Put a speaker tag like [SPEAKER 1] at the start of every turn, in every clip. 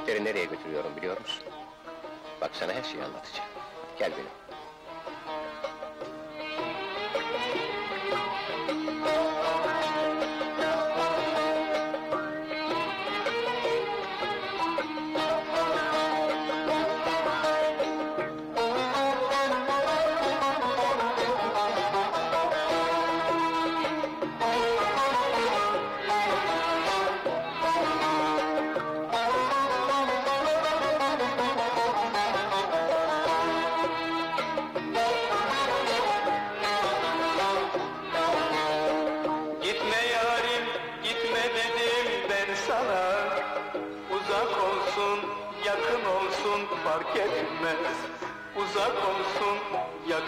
[SPEAKER 1] Çiçekleri nereye götürüyorum biliyor musun? Bak sana her şeyi anlatacağım. Gel benimle.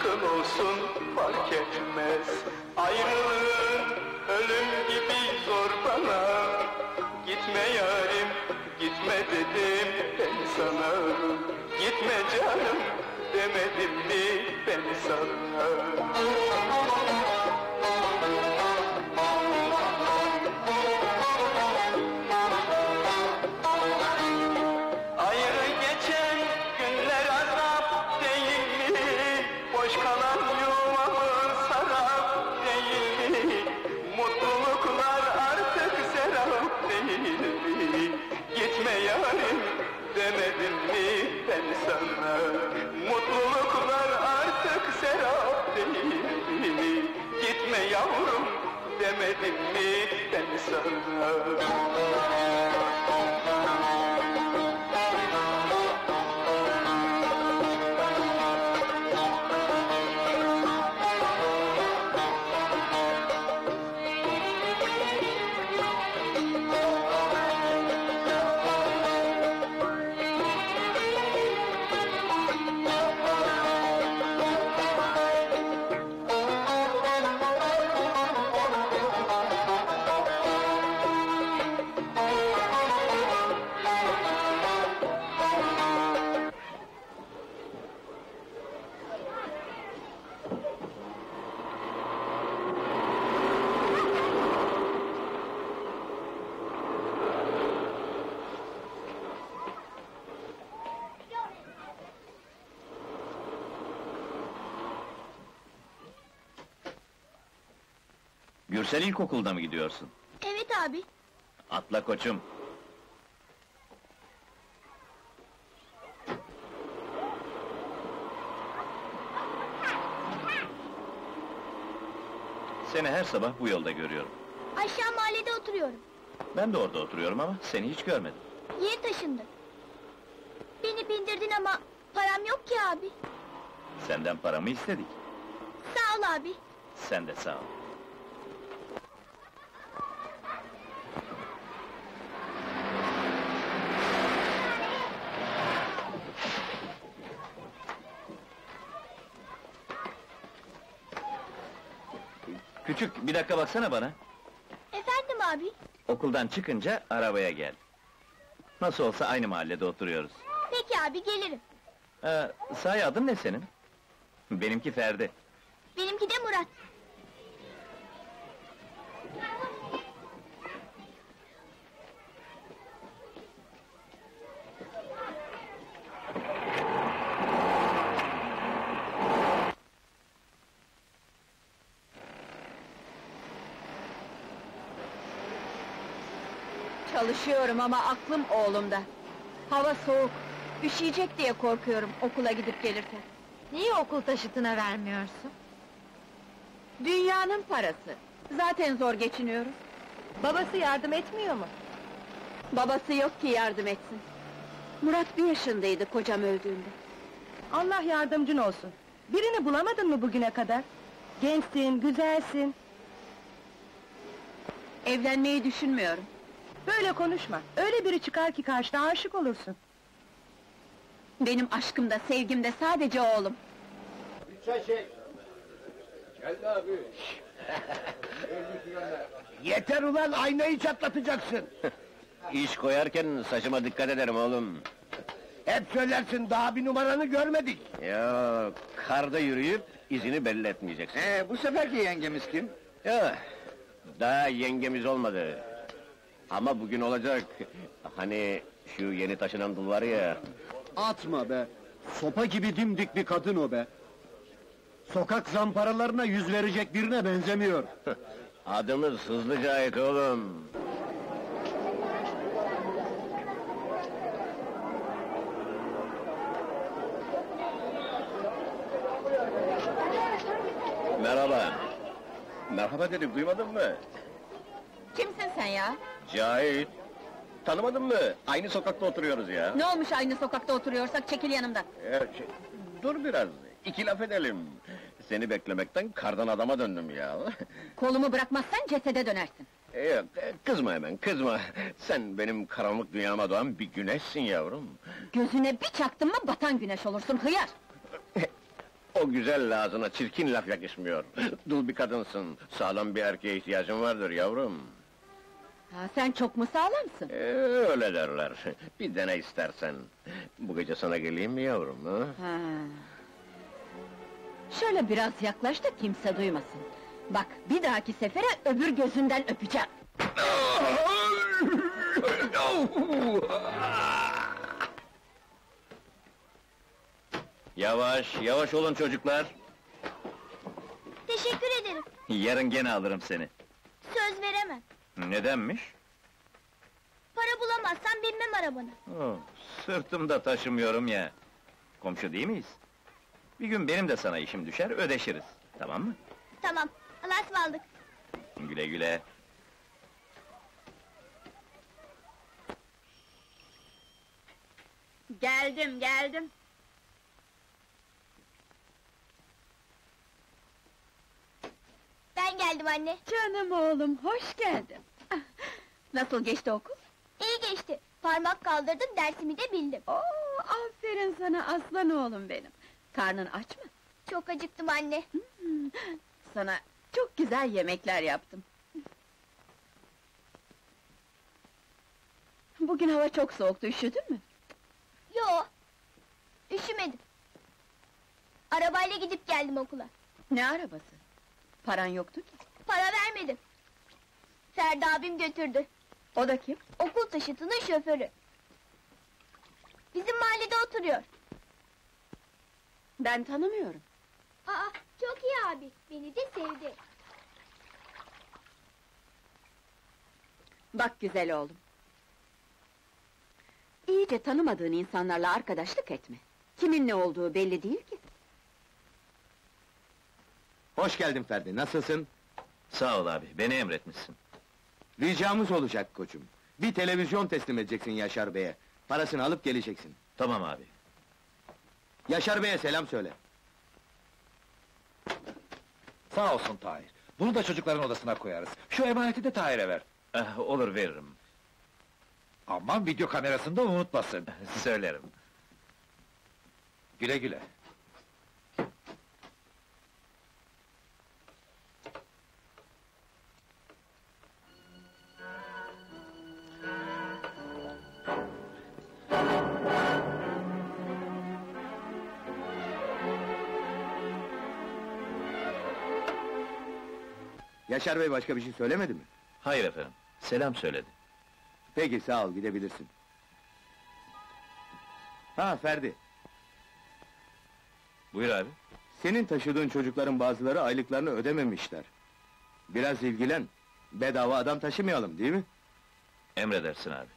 [SPEAKER 2] Yakın olsun fark etmez. Ayrılığın ölüm gibi zor bana. Gitme yarim, gitme dedim ben sana. Gitme canım demedim mi ben sana demedim mi
[SPEAKER 3] Gürsel İlkokulu'na mı gidiyorsun?
[SPEAKER 4] Evet abi.
[SPEAKER 3] Atla koçum. Seni her sabah bu yolda görüyorum.
[SPEAKER 4] Aşağı mahallede oturuyorum.
[SPEAKER 3] Ben de orada oturuyorum ama seni hiç görmedim.
[SPEAKER 4] Yeni taşındım. Beni bindirdin ama param yok ki abi.
[SPEAKER 3] Senden paramı istedik.
[SPEAKER 4] Sağ ol abi.
[SPEAKER 3] Sen de sağ ol. Bir dakika baksana bana.
[SPEAKER 4] Efendim abi.
[SPEAKER 3] Okuldan çıkınca arabaya gel. Nasıl olsa aynı mahallede oturuyoruz.
[SPEAKER 4] Peki abi gelirim.
[SPEAKER 3] Ee, sahi adın ne senin? Benimki Ferdi.
[SPEAKER 4] Benimki de Murat.
[SPEAKER 5] Çalışıyorum ama aklım oğlumda. Hava soğuk. Üşüyecek diye korkuyorum okula gidip gelirken.
[SPEAKER 6] Niye okul taşıtına vermiyorsun?
[SPEAKER 5] Dünyanın parası. Zaten zor geçiniyoruz.
[SPEAKER 6] Babası yardım etmiyor mu?
[SPEAKER 5] Babası yok ki yardım etsin. Murat bir yaşındaydı kocam öldüğünde.
[SPEAKER 6] Allah yardımcın olsun. Birini bulamadın mı bugüne kadar? Gençsin, güzelsin.
[SPEAKER 5] Evlenmeyi düşünmüyorum.
[SPEAKER 6] Böyle konuşma. Öyle biri çıkar ki karşına aşık olursun.
[SPEAKER 5] Benim aşkım da sevgim de sadece oğlum.
[SPEAKER 1] Yeter ulan aynayı çatlatacaksın. İş koyarken saçıma dikkat ederim oğlum. Hep söylersin daha bir numaranı görmedik. Ya karda yürüyüp izini belli etmeyeceksin.
[SPEAKER 7] Ee, bu seferki yengemiz kim?
[SPEAKER 1] Ya daha yengemiz olmadı. Ama bugün olacak. Hani
[SPEAKER 8] Şu yeni taşınan dul var ya...
[SPEAKER 9] Atma be! Sopa gibi dimdik bir kadın o be! Sokak zamparalarına yüz verecek birine benzemiyor.
[SPEAKER 8] Adımız Hızlı Cahit oğlum. Merhaba. Merhaba dedim, duymadın mı?
[SPEAKER 5] Kimsin sen ya?
[SPEAKER 8] Cahit. Tanımadın mı? Aynı sokakta oturuyoruz ya.
[SPEAKER 5] Ne olmuş aynı sokakta oturuyorsak çekil yanımdan.
[SPEAKER 8] Ee, şey, dur biraz, iki laf edelim. Seni beklemekten kardan adama döndüm ya.
[SPEAKER 5] Kolumu bırakmazsan cesede dönersin.
[SPEAKER 8] Yok, e, kızma hemen, kızma. Sen benim karanlık dünyama doğan bir güneşsin yavrum.
[SPEAKER 5] Gözüne bir çaktın mı batan güneş olursun hıyar.
[SPEAKER 8] O güzel ağzına çirkin laf yakışmıyor. Dul bir kadınsın, sağlam bir erkeğe ihtiyacın vardır yavrum.
[SPEAKER 5] Ha, sen çok mu sağlamsın?
[SPEAKER 8] Ee, öyle derler. Bir dene istersen. Bu gece sana geleyim mi yavrum? Ha?
[SPEAKER 5] Ha. Şöyle biraz yaklaş da kimse duymasın. Bak bir dahaki sefere öbür gözünden öpeceğim.
[SPEAKER 3] Yavaş, yavaş olun çocuklar.
[SPEAKER 4] Teşekkür ederim.
[SPEAKER 3] Yarın gene alırım seni.
[SPEAKER 4] Söz veremem.
[SPEAKER 3] Nedenmiş?
[SPEAKER 4] Para bulamazsam binmem arabana.
[SPEAKER 3] Oh, sırtımda taşımıyorum ya. Komşu değil miyiz? Bir gün benim de sana işim düşer, ödeşiriz. Tamam mı?
[SPEAKER 4] Tamam. Allah'a ısmarladık.
[SPEAKER 3] Güle güle.
[SPEAKER 5] Geldim geldim.
[SPEAKER 4] Ben geldim anne.
[SPEAKER 5] Canım oğlum hoş geldin. Nasıl geçti okul?
[SPEAKER 4] İyi geçti. Parmak kaldırdım, dersimi de bildim.
[SPEAKER 5] Oo, aferin sana aslan oğlum benim. Karnın aç mı?
[SPEAKER 4] Çok acıktım anne.
[SPEAKER 5] Hmm, Sana çok güzel yemekler yaptım. Bugün hava çok soğuktu, üşüdün mü?
[SPEAKER 4] Yo. Üşümedim. Arabayla gidip geldim okula.
[SPEAKER 5] Ne arabası? Paran yoktu ki.
[SPEAKER 4] Para vermedim. Ferdi abim götürdü.
[SPEAKER 5] O da kim?
[SPEAKER 4] Okul taşıtının şoförü. Bizim mahallede oturuyor.
[SPEAKER 5] Ben tanımıyorum.
[SPEAKER 4] Aa, çok iyi abi. Beni de sevdi.
[SPEAKER 5] Bak güzel oğlum. İyice tanımadığın insanlarla arkadaşlık etme. Kimin ne olduğu belli değil ki.
[SPEAKER 9] Hoş geldin Ferdi, nasılsın?
[SPEAKER 3] Sağ ol abi, beni emretmişsin.
[SPEAKER 9] Ricamız olacak koçum. Bir televizyon teslim edeceksin Yaşar Bey'e. Parasını alıp geleceksin.
[SPEAKER 3] Tamam abi.
[SPEAKER 9] Yaşar Bey'e selam söyle.
[SPEAKER 10] Sağ olsun Tahir. Bunu da çocukların odasına koyarız. Şu emaneti de Tahir'e ver.
[SPEAKER 3] Eh, olur veririm.
[SPEAKER 10] Aman video kamerasını da unutmasın.
[SPEAKER 3] Söylerim.
[SPEAKER 10] Güle güle.
[SPEAKER 9] Yaşar Bey başka bir şey söylemedi mi?
[SPEAKER 3] Hayır efendim, selam söyledi.
[SPEAKER 9] Peki sağ ol, gidebilirsin. Ha Ferdi,
[SPEAKER 3] Buyur abi.
[SPEAKER 9] senin taşıdığın çocukların bazıları aylıklarını ödememişler. Biraz ilgilen. Bedava adam taşımayalım değil mi?
[SPEAKER 3] Emredersin abi.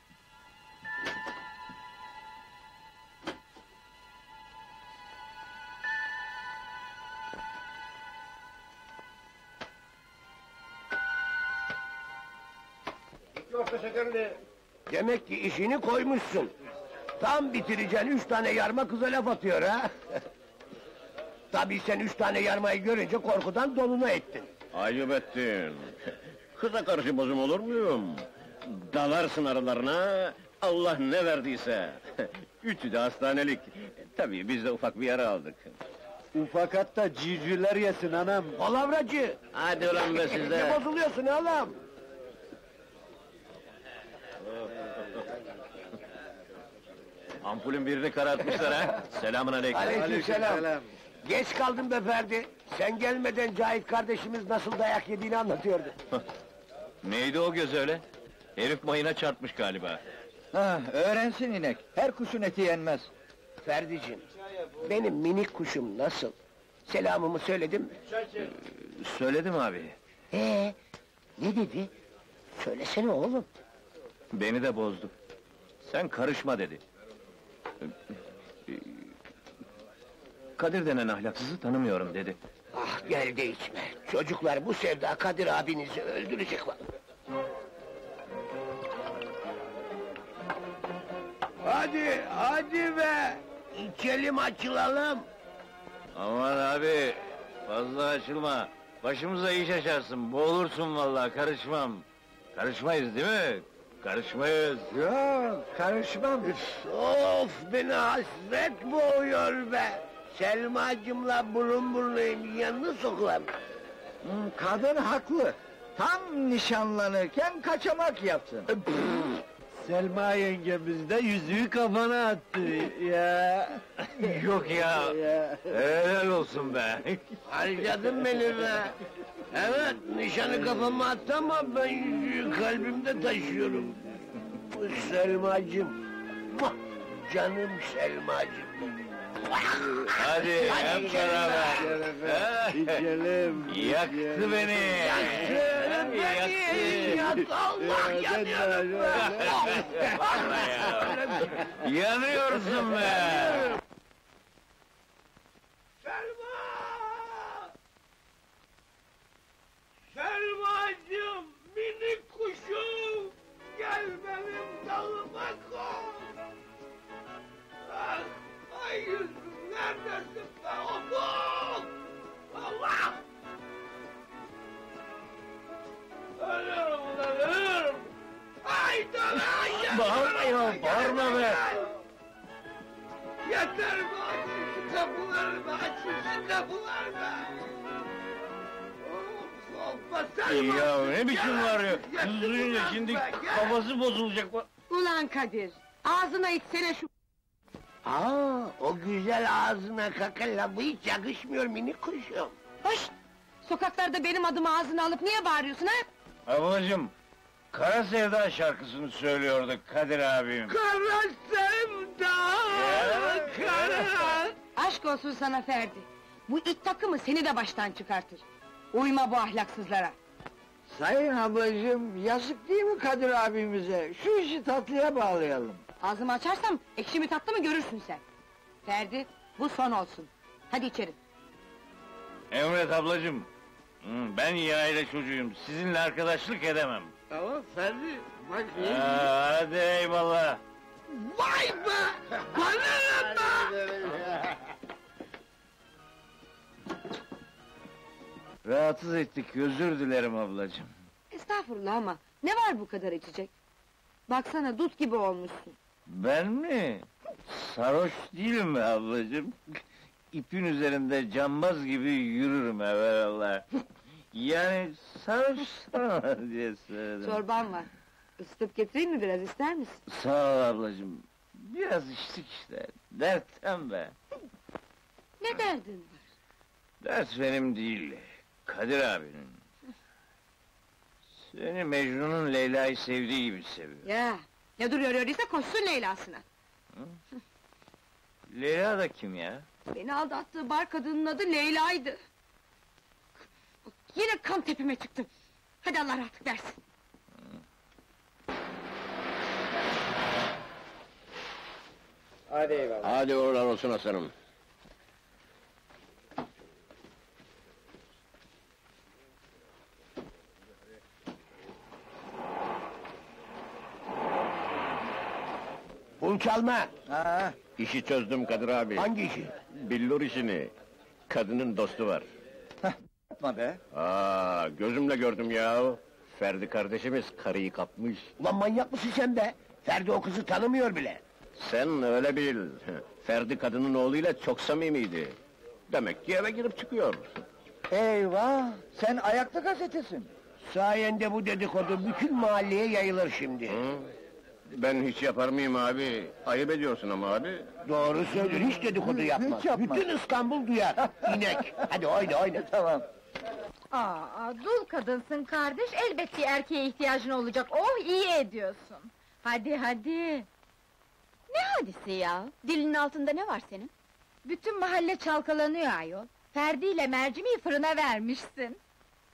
[SPEAKER 8] Demek ki işini koymuşsun. Tam bitireceksin, üç tane yarma kıza laf atıyor ha! Tabii sen üç tane yarmayı görünce korkudan donuna ettin. Ayıp ettin. Kıza karşı bozum olur muyum? Dalarsın aralarına, Allah ne verdiyse. Üçü de hastanelik. Tabii biz de ufak bir yara aldık.
[SPEAKER 9] Ufak hatta civcivler yesin anam.
[SPEAKER 8] Palavracı! Hadi ulan be siz de! Ne bozuluyorsun oğlum?
[SPEAKER 3] Ampulün birini karartmışlar ha. Selamun aleyküm.
[SPEAKER 8] Aleykümselam. Geç kaldın be Ferdi. Sen gelmeden Cahit kardeşimiz nasıl dayak yediğini anlatıyordu.
[SPEAKER 3] Neydi o göz öyle? Herif mayına çarpmış galiba.
[SPEAKER 11] Ha, öğrensin inek. Her kuşun eti yenmez.
[SPEAKER 1] Ferdiciğim, benim minik kuşum nasıl? Selamımı söyledim mi?
[SPEAKER 3] Söyledim abi.
[SPEAKER 1] Ee, ne dedi? Söylesene oğlum.
[SPEAKER 3] Beni de bozdu. Sen karışma dedi. Kadir denen ahlaksızı tanımıyorum dedi.
[SPEAKER 1] Ah gel de içme. Çocuklar bu sevda Kadir abinizi öldürecek var. Hadi, hadi be! İçelim açılalım.
[SPEAKER 3] Aman abi, fazla açılma. Başımıza iş açarsın, boğulursun vallahi, karışmam. Karışmayız değil mi? Karışmayız.
[SPEAKER 11] Yok, karışmam.
[SPEAKER 1] Of beni hasret boğuyor be! Selmacımla burun burunayım, yanına sokulam.
[SPEAKER 11] Hı, Kadın haklı. Tam nişanlanırken kaçamak yaptın.
[SPEAKER 7] Selma yengemiz de yüzüğü kafana attı ya.
[SPEAKER 3] Yok ya,
[SPEAKER 7] ya.
[SPEAKER 3] helal olsun be.
[SPEAKER 1] Harcadın beni be! Evet, nişanı kafama attı ama ben yüzüğü kalbimde taşıyorum. Muah! canım Selmacım.
[SPEAKER 3] Hadi hep beraber.
[SPEAKER 7] İçelim.
[SPEAKER 3] Yaktı beni.
[SPEAKER 1] Yaktın beni! Yak Allah yanıyorum be!
[SPEAKER 3] Yanıyorsun be.
[SPEAKER 1] Yüzüm neredesin be oğlum? Allah! Ölürüm ulan, ölürüm! Ay dana,
[SPEAKER 3] Bağırma ya, bağırma be.
[SPEAKER 1] Yeter be açın şu kapıları be, açın şu kapıları be! Of, of, basarım
[SPEAKER 3] Ya
[SPEAKER 1] artık,
[SPEAKER 3] ne biçim var ya? Kız duyunca şimdi kafası bozulacak.
[SPEAKER 6] Ulan Kadir, ağzına içsene şu...
[SPEAKER 1] Aa, o güzel ağzına kakalla bu hiç yakışmıyor minik kuşum.
[SPEAKER 6] Hoş! Sokaklarda benim adımı ağzına alıp niye bağırıyorsun ha?
[SPEAKER 3] Ablacım, Kara Sevda şarkısını söylüyordu Kadir abim.
[SPEAKER 1] Kara sevda, kara...
[SPEAKER 6] Aşk olsun sana Ferdi. Bu it takımı seni de baştan çıkartır. Uyma bu ahlaksızlara.
[SPEAKER 11] Sayın ablacığım, yazık değil mi Kadir abimize? Şu işi tatlıya bağlayalım.
[SPEAKER 6] Ağzımı açarsam ekşi mi tatlı mı görürsün sen. Ferdi, bu son olsun. Hadi içeri.
[SPEAKER 3] Emret ablacım. Hı, Ben yayla çocuğuyum, sizinle arkadaşlık edemem.
[SPEAKER 1] Tamam Ferdi, bak
[SPEAKER 3] Aa, hadi eyvallah.
[SPEAKER 1] Vay be! Bana ne be!
[SPEAKER 3] Rahatsız ettik, özür dilerim ablacım.
[SPEAKER 6] Estağfurullah ama ne var bu kadar içecek? Baksana dut gibi olmuşsun.
[SPEAKER 3] Ben mi? Sarhoş değilim mi ablacım? İpin üzerinde cambaz gibi yürürüm evvelallah. Yani sarhoş sana diye söyledim.
[SPEAKER 6] Çorban var. Isıtıp getireyim mi biraz ister misin?
[SPEAKER 3] Sağ ol ablacım. Biraz içtik işte. Dertten be.
[SPEAKER 6] Ne derdin var?
[SPEAKER 3] Dert benim değil. Kadir abinin. Seni Mecnun'un Leyla'yı sevdiği gibi seviyor.
[SPEAKER 6] Ya, ne duruyor öyleyse koşsun Leyla'sına.
[SPEAKER 3] Leyla da kim ya?
[SPEAKER 6] Beni aldattığı bar kadının adı Leyla'ydı. Yine kan tepeme çıktım. Hadi Allah rahatlık versin.
[SPEAKER 11] Hadi eyvallah.
[SPEAKER 1] Hadi uğurlar olsun aslanım. Çalma.
[SPEAKER 11] Ha,
[SPEAKER 1] İşi çözdüm Kadir abi. Hangi işi? Billur işini. Kadının dostu var.
[SPEAKER 11] yapma be.
[SPEAKER 1] Aa, gözümle gördüm ya. Ferdi kardeşimiz karıyı kapmış. Ulan manyak mısın sen be? Ferdi o kızı tanımıyor bile. Sen öyle bil. Ferdi kadının oğluyla çok samimiydi. Demek ki eve girip çıkıyor.
[SPEAKER 11] Eyvah, sen ayaklı gazetesin.
[SPEAKER 1] Sayende bu dedikodu bütün mahalleye yayılır şimdi. Ben hiç yapar mıyım abi? Ayıp ediyorsun ama abi. Doğru söylüyor, hiç dedikodu yapma.
[SPEAKER 11] hiç yapma.
[SPEAKER 1] Bütün İstanbul duyar. İnek. Hadi oyna oyna.
[SPEAKER 11] Tamam.
[SPEAKER 5] Aa, dul kadınsın kardeş, elbette erkeğe ihtiyacın olacak. Oh, iyi ediyorsun. Hadi hadi. Ne hadisi ya? Dilinin altında ne var senin? Bütün mahalle çalkalanıyor ayol. Ferdi ile mercimeği fırına vermişsin.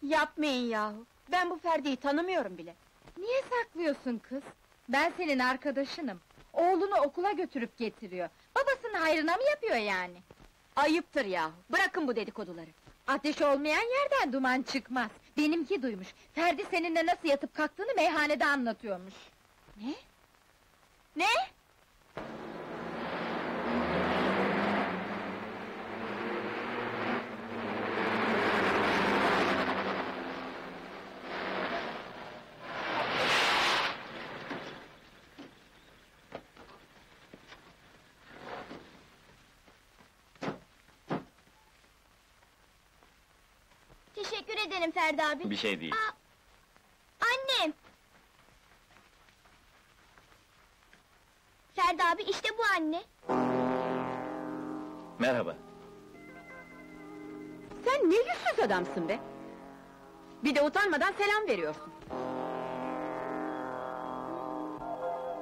[SPEAKER 5] Yapmayın yahu. Ben bu Ferdi'yi tanımıyorum bile. Niye saklıyorsun kız? Ben senin arkadaşınım. Oğlunu okula götürüp getiriyor. Babasının hayrına mı yapıyor yani? Ayıptır yahu. Bırakın bu dedikoduları. Ateş olmayan yerden duman çıkmaz. Benimki duymuş. Ferdi seninle nasıl yatıp kalktığını meyhanede anlatıyormuş. Ne? Ne?
[SPEAKER 4] Teşekkür ederim Ferdi abi.
[SPEAKER 3] Bir şey değil.
[SPEAKER 4] Aa, annem! Ferdi abi işte bu anne.
[SPEAKER 3] Merhaba.
[SPEAKER 5] Sen ne yüzsüz adamsın be! Bir de utanmadan selam veriyorsun.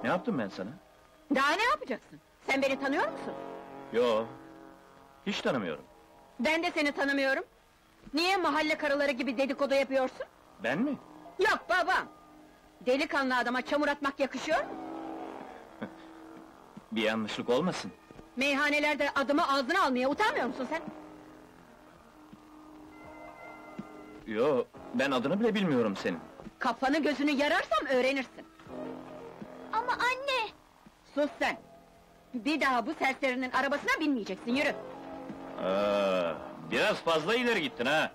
[SPEAKER 3] Ne yaptım ben sana?
[SPEAKER 5] Daha ne yapacaksın? Sen beni tanıyor musun?
[SPEAKER 3] Yo. Hiç tanımıyorum.
[SPEAKER 5] Ben de seni tanımıyorum. Niye mahalle karıları gibi dedikodu yapıyorsun?
[SPEAKER 3] Ben mi?
[SPEAKER 5] Yok babam! Delikanlı adama çamur atmak yakışıyor mu?
[SPEAKER 3] Bir yanlışlık olmasın.
[SPEAKER 5] Meyhanelerde adımı ağzına almaya utanmıyor musun sen?
[SPEAKER 3] Yo, ben adını bile bilmiyorum senin.
[SPEAKER 5] Kafanı gözünü yararsam öğrenirsin.
[SPEAKER 4] Ama anne!
[SPEAKER 5] Sus sen! Bir daha bu serserinin arabasına binmeyeceksin, yürü!
[SPEAKER 3] Aa, biraz fazla ileri gittin ha.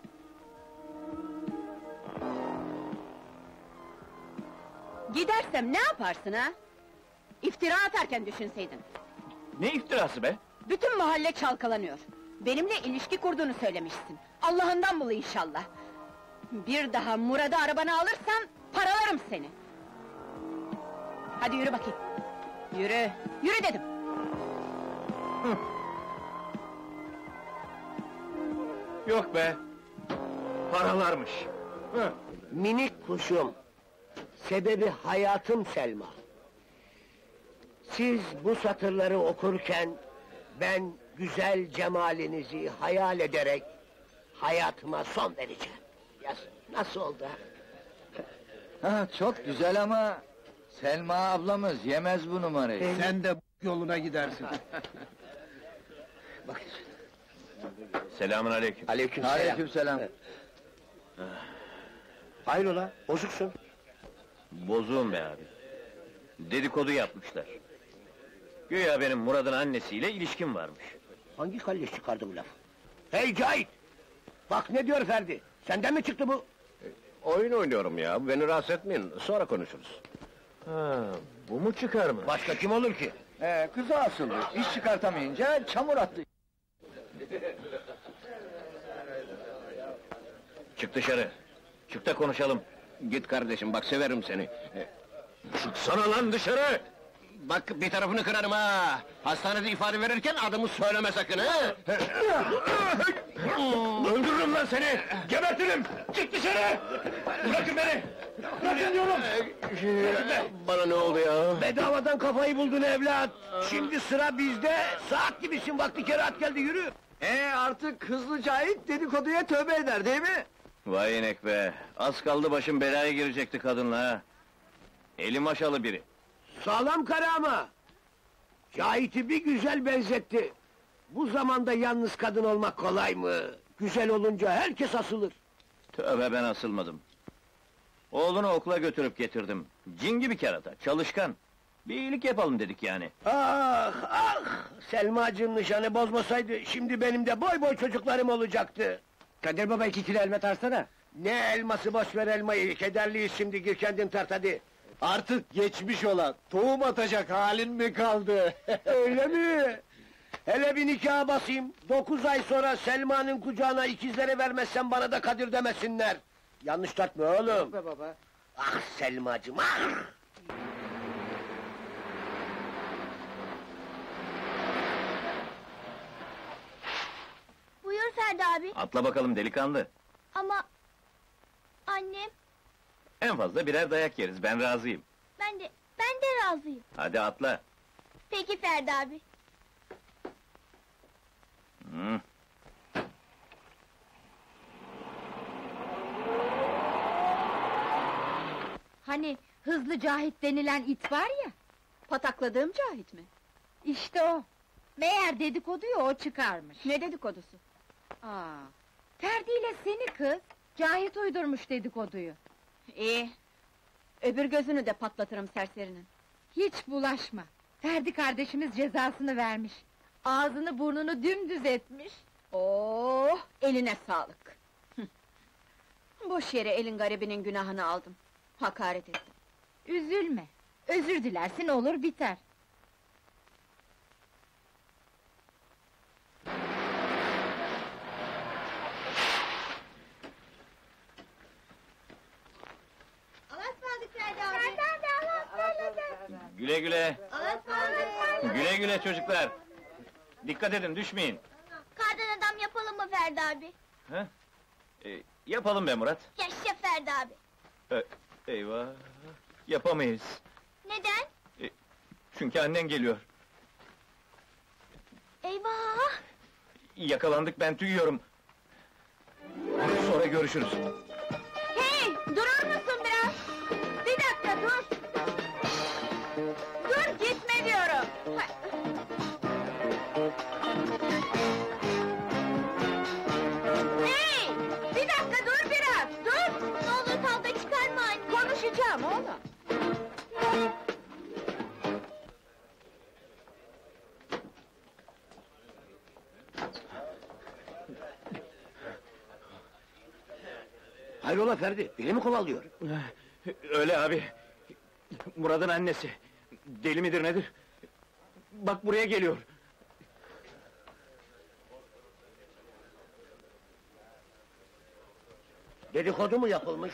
[SPEAKER 5] Gidersem ne yaparsın ha? İftira atarken düşünseydin.
[SPEAKER 3] Ne iftirası be?
[SPEAKER 5] Bütün mahalle çalkalanıyor. Benimle ilişki kurduğunu söylemişsin. Allah'ından bul inşallah. Bir daha Murat'ı arabana alırsan paralarım seni. Hadi yürü bakayım. Yürü, yürü dedim.
[SPEAKER 3] Yok be. Paralarmış.
[SPEAKER 1] Minik kuşum, sebebi hayatım Selma. Siz bu satırları okurken, ben güzel cemalinizi hayal ederek hayatıma son vereceğim. Ya, nasıl oldu ha?
[SPEAKER 11] Çok güzel ama... Selma ablamız yemez bu numarayı.
[SPEAKER 7] Sen de yoluna gidersin.
[SPEAKER 3] Selamun aleyküm.
[SPEAKER 1] Aleyküm
[SPEAKER 11] Aleykümselam.
[SPEAKER 1] Hayrola, bozuksun.
[SPEAKER 3] Bozuğum be abi. Dedikodu yapmışlar. Güya benim Murat'ın annesiyle ilişkim varmış.
[SPEAKER 1] Hangi kalleş çıkardı bu lafı? Hey Cahit! Bak ne diyor Ferdi, senden mi çıktı bu?
[SPEAKER 12] Oyun oynuyorum ya, beni rahatsız etmeyin, sonra konuşuruz.
[SPEAKER 3] Ha, bu mu çıkar mı?
[SPEAKER 1] Başka kim olur ki?
[SPEAKER 11] Ee, kızı asıldı. İş çıkartamayınca çamur attı.
[SPEAKER 3] Çık dışarı. Çık da konuşalım.
[SPEAKER 12] Git kardeşim, bak severim seni.
[SPEAKER 3] Çıksana lan dışarı!
[SPEAKER 12] Bak bir tarafını kırarım ha! Hastanede ifade verirken adımı söyleme sakın ha!
[SPEAKER 3] Öldürürüm lan seni! Gebertirim! Çık dışarı! Bırakın beni! Bırakın diyorum!
[SPEAKER 12] Bana ne oldu ya?
[SPEAKER 1] Bedavadan kafayı buldun evlat! Şimdi sıra bizde, saat gibisin, vakti kerahat geldi, yürü!
[SPEAKER 11] Ee, artık hızlı Cahit dedikoduya tövbe eder değil mi?
[SPEAKER 3] Vay inek be! Az kaldı başım belaya girecekti kadınla ha! Eli maşalı biri.
[SPEAKER 1] Sağlam karı ama! Cahit'i bir güzel benzetti. Bu zamanda yalnız kadın olmak kolay mı? Güzel olunca herkes asılır.
[SPEAKER 3] Tövbe ben asılmadım. Oğlunu okula götürüp getirdim. Cin gibi kerata, çalışkan. Bir iyilik yapalım dedik yani.
[SPEAKER 1] Ah ah! Selma'cığım nişanı bozmasaydı, şimdi benim de boy boy çocuklarım olacaktı.
[SPEAKER 7] Kadir baba iki kilo elma tarsana.
[SPEAKER 1] Ne elması boş ver elmayı, kederliyiz şimdi, gir kendin tart hadi.
[SPEAKER 7] Artık geçmiş olan, tohum atacak halin mi kaldı?
[SPEAKER 1] Öyle mi? Hele bir nikaha basayım, dokuz ay sonra Selma'nın kucağına ikizleri vermezsen bana da Kadir demesinler. Yanlış tartma oğlum.
[SPEAKER 7] be baba.
[SPEAKER 1] Ah Selma'cığım, ah!
[SPEAKER 4] Buyur Ferdi abi.
[SPEAKER 3] Atla bakalım delikanlı.
[SPEAKER 4] Ama... Annem,
[SPEAKER 3] En fazla birer dayak yeriz, ben razıyım.
[SPEAKER 4] ben de Ben de razıyım.
[SPEAKER 3] Hadi atla.
[SPEAKER 4] Peki Ferdi abi.
[SPEAKER 3] Hı.
[SPEAKER 13] Hani hızlı Cahit denilen it var ya,
[SPEAKER 5] Patakladığım Cahit mi?
[SPEAKER 13] işte o. Meğer dedikoduyu o çıkarmış.
[SPEAKER 5] Ne dedikodusu?
[SPEAKER 13] Aa, Ferdi ile seni kız, Cahit uydurmuş dedikoduyu.
[SPEAKER 5] İyi. Öbür gözünü de patlatırım serserinin.
[SPEAKER 13] Hiç bulaşma. Ferdi kardeşimiz cezasını vermiş. Ağzını burnunu dümdüz etmiş.
[SPEAKER 5] Oh, eline sağlık. Boş yere elin garibinin günahını aldım. Hakaret ettim.
[SPEAKER 13] Üzülme. Özür dilersin olur biter.
[SPEAKER 3] Güle güle. Güle güle çocuklar. Dikkat edin düşmeyin.
[SPEAKER 4] Kardan adam yapalım mı Ferdi abi?
[SPEAKER 3] Ha? Ee, yapalım be Murat.
[SPEAKER 4] Yaşa Ferdi abi.
[SPEAKER 3] Ee, eyvah. Yapamayız.
[SPEAKER 4] Neden?
[SPEAKER 3] Çünkü annen geliyor.
[SPEAKER 4] Eyvah!
[SPEAKER 3] Yakalandık ben tüyüyorum. Sonra görüşürüz.
[SPEAKER 13] Hey, durur musun
[SPEAKER 1] Hayrola Ferdi, beni mi kovalıyor?
[SPEAKER 3] Öyle abi. Murat'ın annesi. Deli midir nedir? Bak buraya geliyor.
[SPEAKER 1] Dedikodu mu yapılmış?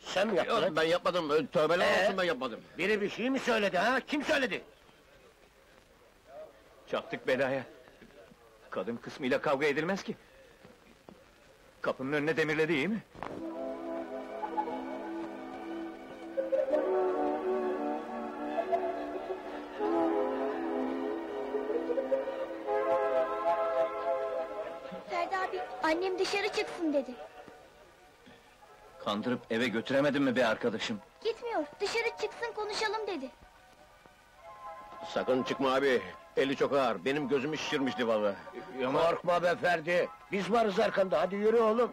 [SPEAKER 1] Sen mi yaptın? ha?
[SPEAKER 8] ben yapmadım. Tövbeler
[SPEAKER 1] Ee?
[SPEAKER 8] olsun ben yapmadım.
[SPEAKER 1] Biri bir şey mi söyledi ha? Kim söyledi?
[SPEAKER 3] Çattık belaya. Kadın kısmıyla kavga edilmez ki. Kapının önüne demirledi iyi mi?
[SPEAKER 4] Annem dışarı çıksın dedi.
[SPEAKER 3] Kandırıp eve götüremedin mi be arkadaşım?
[SPEAKER 4] Gitmiyor, dışarı çıksın konuşalım dedi.
[SPEAKER 8] Sakın çıkma abi. Eli çok ağır. Benim gözümü şişirmişti vallahi.
[SPEAKER 1] Korkma be Ferdi, biz varız arkanda, hadi yürü oğlum.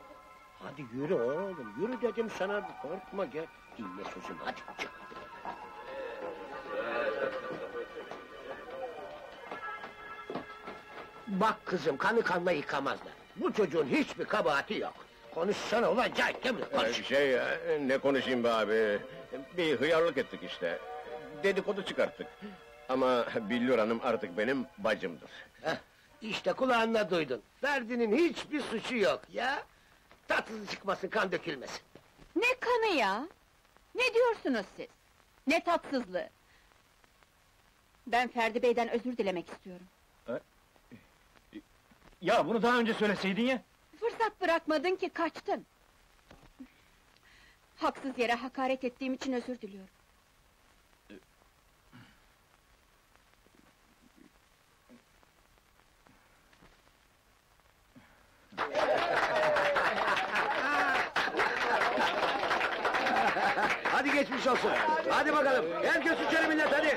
[SPEAKER 1] Hadi yürü oğlum, yürü dedim sana, korkma gel. Dinle sözümü, hadi çık. Bak kızım, kanı kanla yıkamazlar. Bu çocuğun hiçbir kabahati yok. Konuşsana ulan Cahit, gel buraya,
[SPEAKER 8] Ee,
[SPEAKER 1] konuş.
[SPEAKER 8] şey, ne konuşayım be abi. Bir hıyarlık ettik işte. Dedikodu çıkarttık. Ama Billur Hanım artık benim bacımdır.
[SPEAKER 1] Heh, işte kulağınla duydun. Ferdi'nin hiçbir suçu yok ya. Tatsız çıkmasın, kan dökülmesin.
[SPEAKER 13] Ne kanı ya? Ne diyorsunuz siz? Ne tatsızlığı?
[SPEAKER 5] Ben Ferdi Bey'den özür dilemek istiyorum.
[SPEAKER 3] Ya bunu daha önce söyleseydin ya.
[SPEAKER 5] Fırsat bırakmadın ki kaçtın. Haksız yere hakaret ettiğim için özür diliyorum.
[SPEAKER 1] Hadi geçmiş olsun. Hadi bakalım. Herkes içeri millet hadi.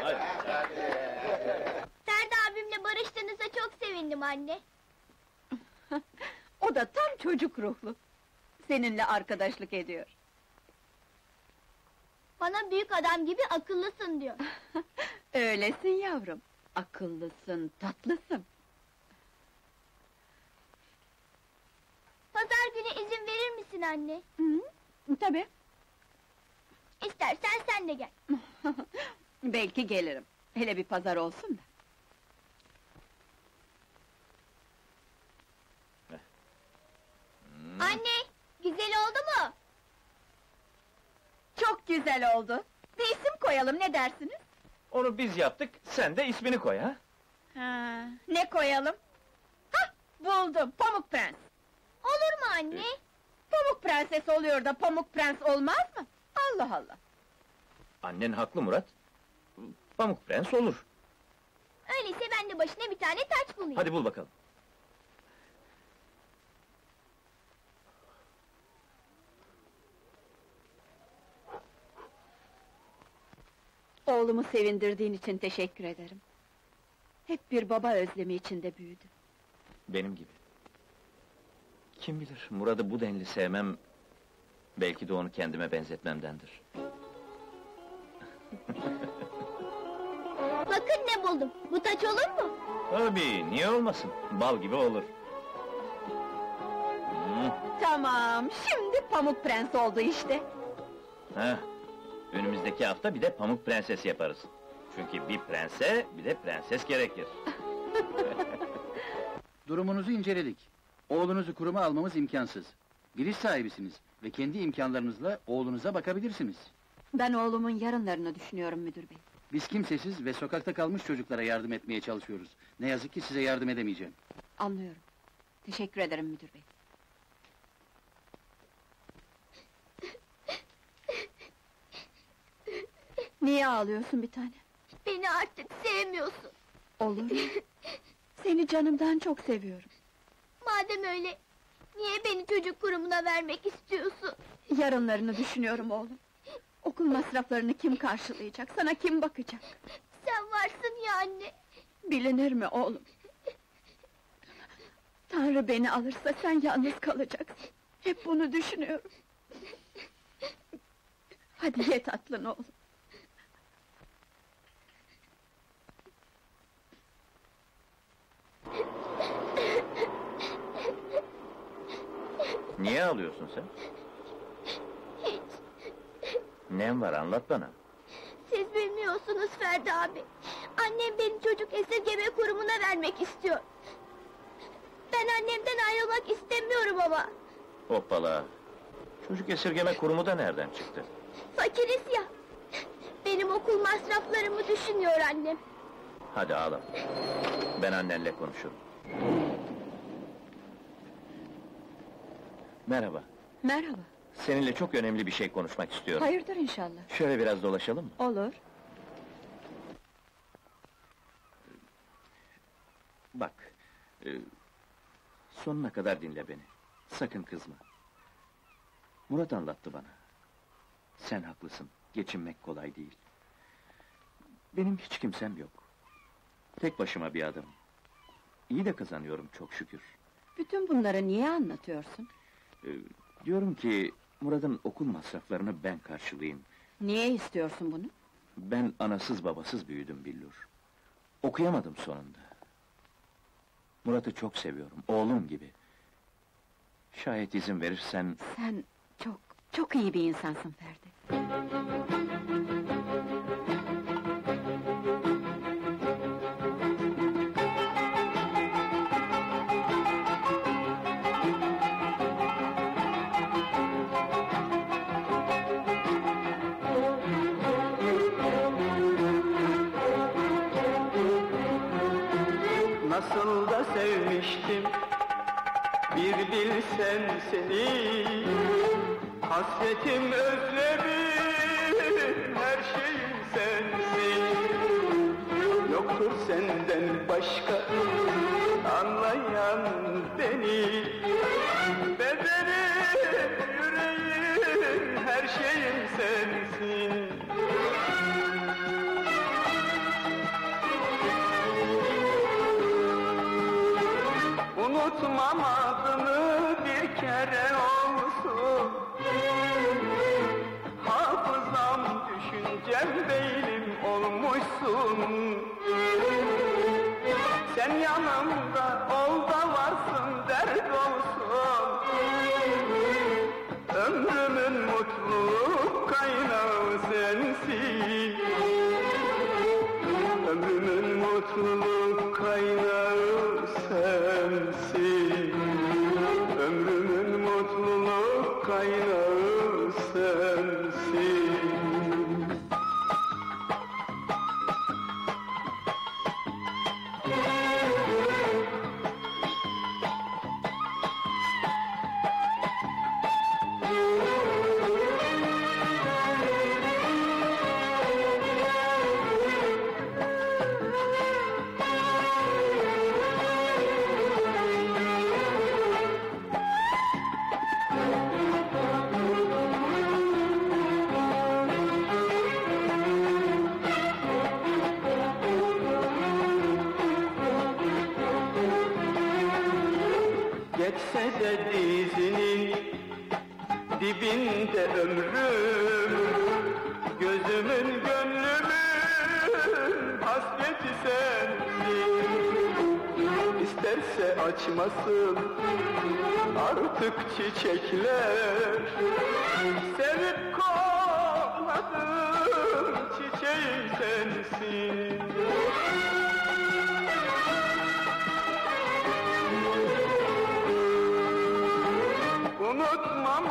[SPEAKER 4] Ferdi abimle barıştığınıza çok sevindim anne.
[SPEAKER 5] O da tam çocuk ruhlu. Seninle arkadaşlık ediyor.
[SPEAKER 4] Bana büyük adam gibi akıllısın diyor.
[SPEAKER 5] Öylesin yavrum. Akıllısın, tatlısın.
[SPEAKER 4] Pazar günü izin verir misin anne?
[SPEAKER 5] Hı, tabii.
[SPEAKER 4] İstersen sen de gel.
[SPEAKER 5] Belki gelirim. Hele bir pazar olsun da.
[SPEAKER 4] Anne, güzel oldu mu?
[SPEAKER 5] Çok güzel oldu. Bir isim koyalım, ne dersiniz?
[SPEAKER 3] Onu biz yaptık, sen de ismini koy ha.
[SPEAKER 5] Ha, ne koyalım? Hah, buldum, Pamuk Prens.
[SPEAKER 4] Olur mu anne?
[SPEAKER 5] Pamuk Prenses oluyor da Pamuk Prens olmaz mı? Allah Allah!
[SPEAKER 3] Annen haklı Murat. Pamuk Prens olur.
[SPEAKER 4] Öyleyse ben de başına bir tane taç bulayım.
[SPEAKER 3] Hadi bul bakalım.
[SPEAKER 5] Oğlumu sevindirdiğin için teşekkür ederim. Hep bir baba özlemi içinde büyüdü.
[SPEAKER 3] Benim gibi. Kim bilir, Murat'ı bu denli sevmem... ...belki de onu kendime benzetmemdendir.
[SPEAKER 4] Bakın ne buldum. Bu taç olur mu?
[SPEAKER 3] Tabii, niye olmasın? Bal gibi olur.
[SPEAKER 5] Tamam, şimdi Pamuk Prens oldu işte.
[SPEAKER 3] heh. Önümüzdeki hafta bir de Pamuk Prenses yaparız. Çünkü bir prense, bir de prenses gerekir.
[SPEAKER 14] Durumunuzu inceledik. Oğlunuzu kuruma almamız imkansız. Bir iş sahibisiniz ve kendi imkanlarınızla oğlunuza bakabilirsiniz.
[SPEAKER 5] Ben oğlumun yarınlarını düşünüyorum müdür bey.
[SPEAKER 14] Biz kimsesiz ve sokakta kalmış çocuklara yardım etmeye çalışıyoruz. Ne yazık ki size yardım edemeyeceğim.
[SPEAKER 5] Anlıyorum. Teşekkür ederim müdür bey. Niye ağlıyorsun bir tane?
[SPEAKER 4] Beni artık sevmiyorsun.
[SPEAKER 5] Olur mu? Seni canımdan çok seviyorum.
[SPEAKER 4] Madem öyle, niye beni çocuk kurumuna vermek istiyorsun?
[SPEAKER 5] Yarınlarını düşünüyorum oğlum. Okul masraflarını kim karşılayacak, sana kim bakacak?
[SPEAKER 4] Sen varsın ya anne.
[SPEAKER 5] Bilinir mi oğlum? Tanrı beni alırsa sen yalnız kalacaksın. Hep bunu düşünüyorum. Hadi ye tatlını oğlum.
[SPEAKER 3] Niye ağlıyorsun sen?
[SPEAKER 4] Hiç.
[SPEAKER 3] Nem var, anlat bana.
[SPEAKER 4] Siz bilmiyorsunuz Ferdi abi. Annem beni çocuk esirgeme kurumuna vermek istiyor. Ben annemden ayrılmak istemiyorum ama.
[SPEAKER 3] Hoppala! Çocuk esirgeme kurumu da nereden çıktı?
[SPEAKER 4] Fakiriz ya. Benim okul masraflarımı düşünüyor annem.
[SPEAKER 3] Hadi ağlama. Ben annenle konuşurum. Merhaba.
[SPEAKER 5] Merhaba.
[SPEAKER 3] Seninle çok önemli bir şey konuşmak istiyorum.
[SPEAKER 5] Hayırdır inşallah.
[SPEAKER 3] Şöyle biraz dolaşalım mı?
[SPEAKER 5] Olur.
[SPEAKER 3] Bak, e, sonuna kadar dinle beni. Sakın kızma. Murat anlattı bana. Sen haklısın, geçinmek kolay değil. Benim hiç kimsem yok. Tek başıma bir adamım. İyi de kazanıyorum çok şükür.
[SPEAKER 5] Bütün bunları niye anlatıyorsun?
[SPEAKER 3] E, diyorum ki, Murat'ın okul masraflarını ben karşılayayım.
[SPEAKER 5] Niye istiyorsun bunu?
[SPEAKER 3] Ben anasız babasız büyüdüm Billur. Okuyamadım sonunda. Murat'ı çok seviyorum, oğlum gibi. Şayet izin verirsen...
[SPEAKER 5] Sen çok, çok iyi bir insansın Ferdi.
[SPEAKER 2] Nasıl da sevmiştim. Bir bilsen seni Hasretim özlemim Her şeyim sensin. Yoktur senden başka Anlayan beni. Bedenim, yüreğim Her şeyim sensin Unutmam adını bir kere olsun. Hafızam, düşüncem, beynim olmuşsun. Sen yanımda ol da varsın, dert olsun açmasın. Artık çiçekler Sevip kokladım çiçeğim sensin. Unutmam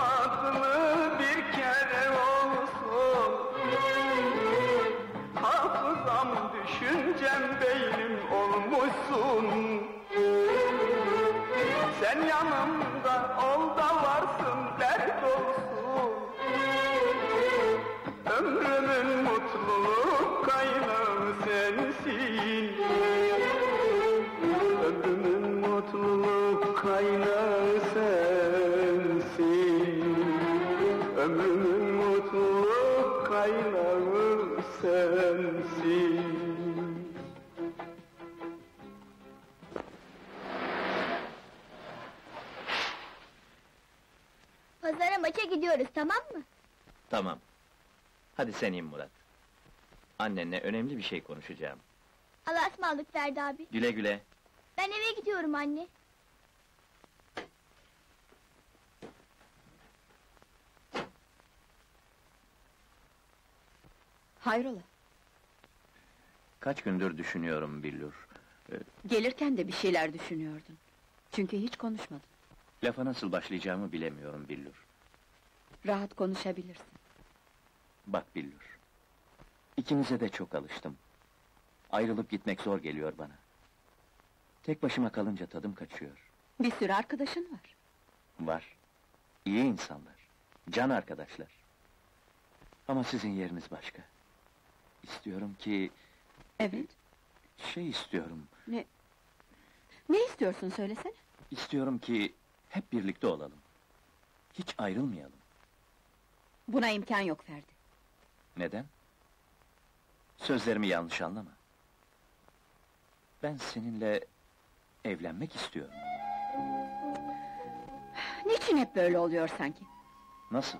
[SPEAKER 4] gidiyoruz tamam mı?
[SPEAKER 3] Tamam. Hadi sen in Murat. Annenle önemli bir şey konuşacağım.
[SPEAKER 4] Allah'a ısmarladık Ferdi abi.
[SPEAKER 3] Güle güle.
[SPEAKER 4] Ben eve gidiyorum anne.
[SPEAKER 5] Hayrola?
[SPEAKER 3] Kaç gündür düşünüyorum Billur.
[SPEAKER 5] Gelirken de bir şeyler düşünüyordun. Çünkü hiç konuşmadın.
[SPEAKER 3] Lafa nasıl başlayacağımı bilemiyorum Billur.
[SPEAKER 5] Rahat konuşabilirsin.
[SPEAKER 3] Bak Billur. İkinize de çok alıştım. Ayrılıp gitmek zor geliyor bana. Tek başıma kalınca tadım kaçıyor.
[SPEAKER 5] Bir sürü arkadaşın var.
[SPEAKER 3] Var. İyi insanlar. Can arkadaşlar. Ama sizin yeriniz başka. İstiyorum ki...
[SPEAKER 5] Evet.
[SPEAKER 3] Şey istiyorum.
[SPEAKER 5] Ne istiyorsun söylesene.
[SPEAKER 3] İstiyorum ki hep birlikte olalım. Hiç ayrılmayalım.
[SPEAKER 5] Buna imkan yok Ferdi.
[SPEAKER 3] Neden? Sözlerimi yanlış anlama. Ben seninle evlenmek istiyorum.
[SPEAKER 5] Niçin hep böyle oluyor sanki?
[SPEAKER 3] Nasıl?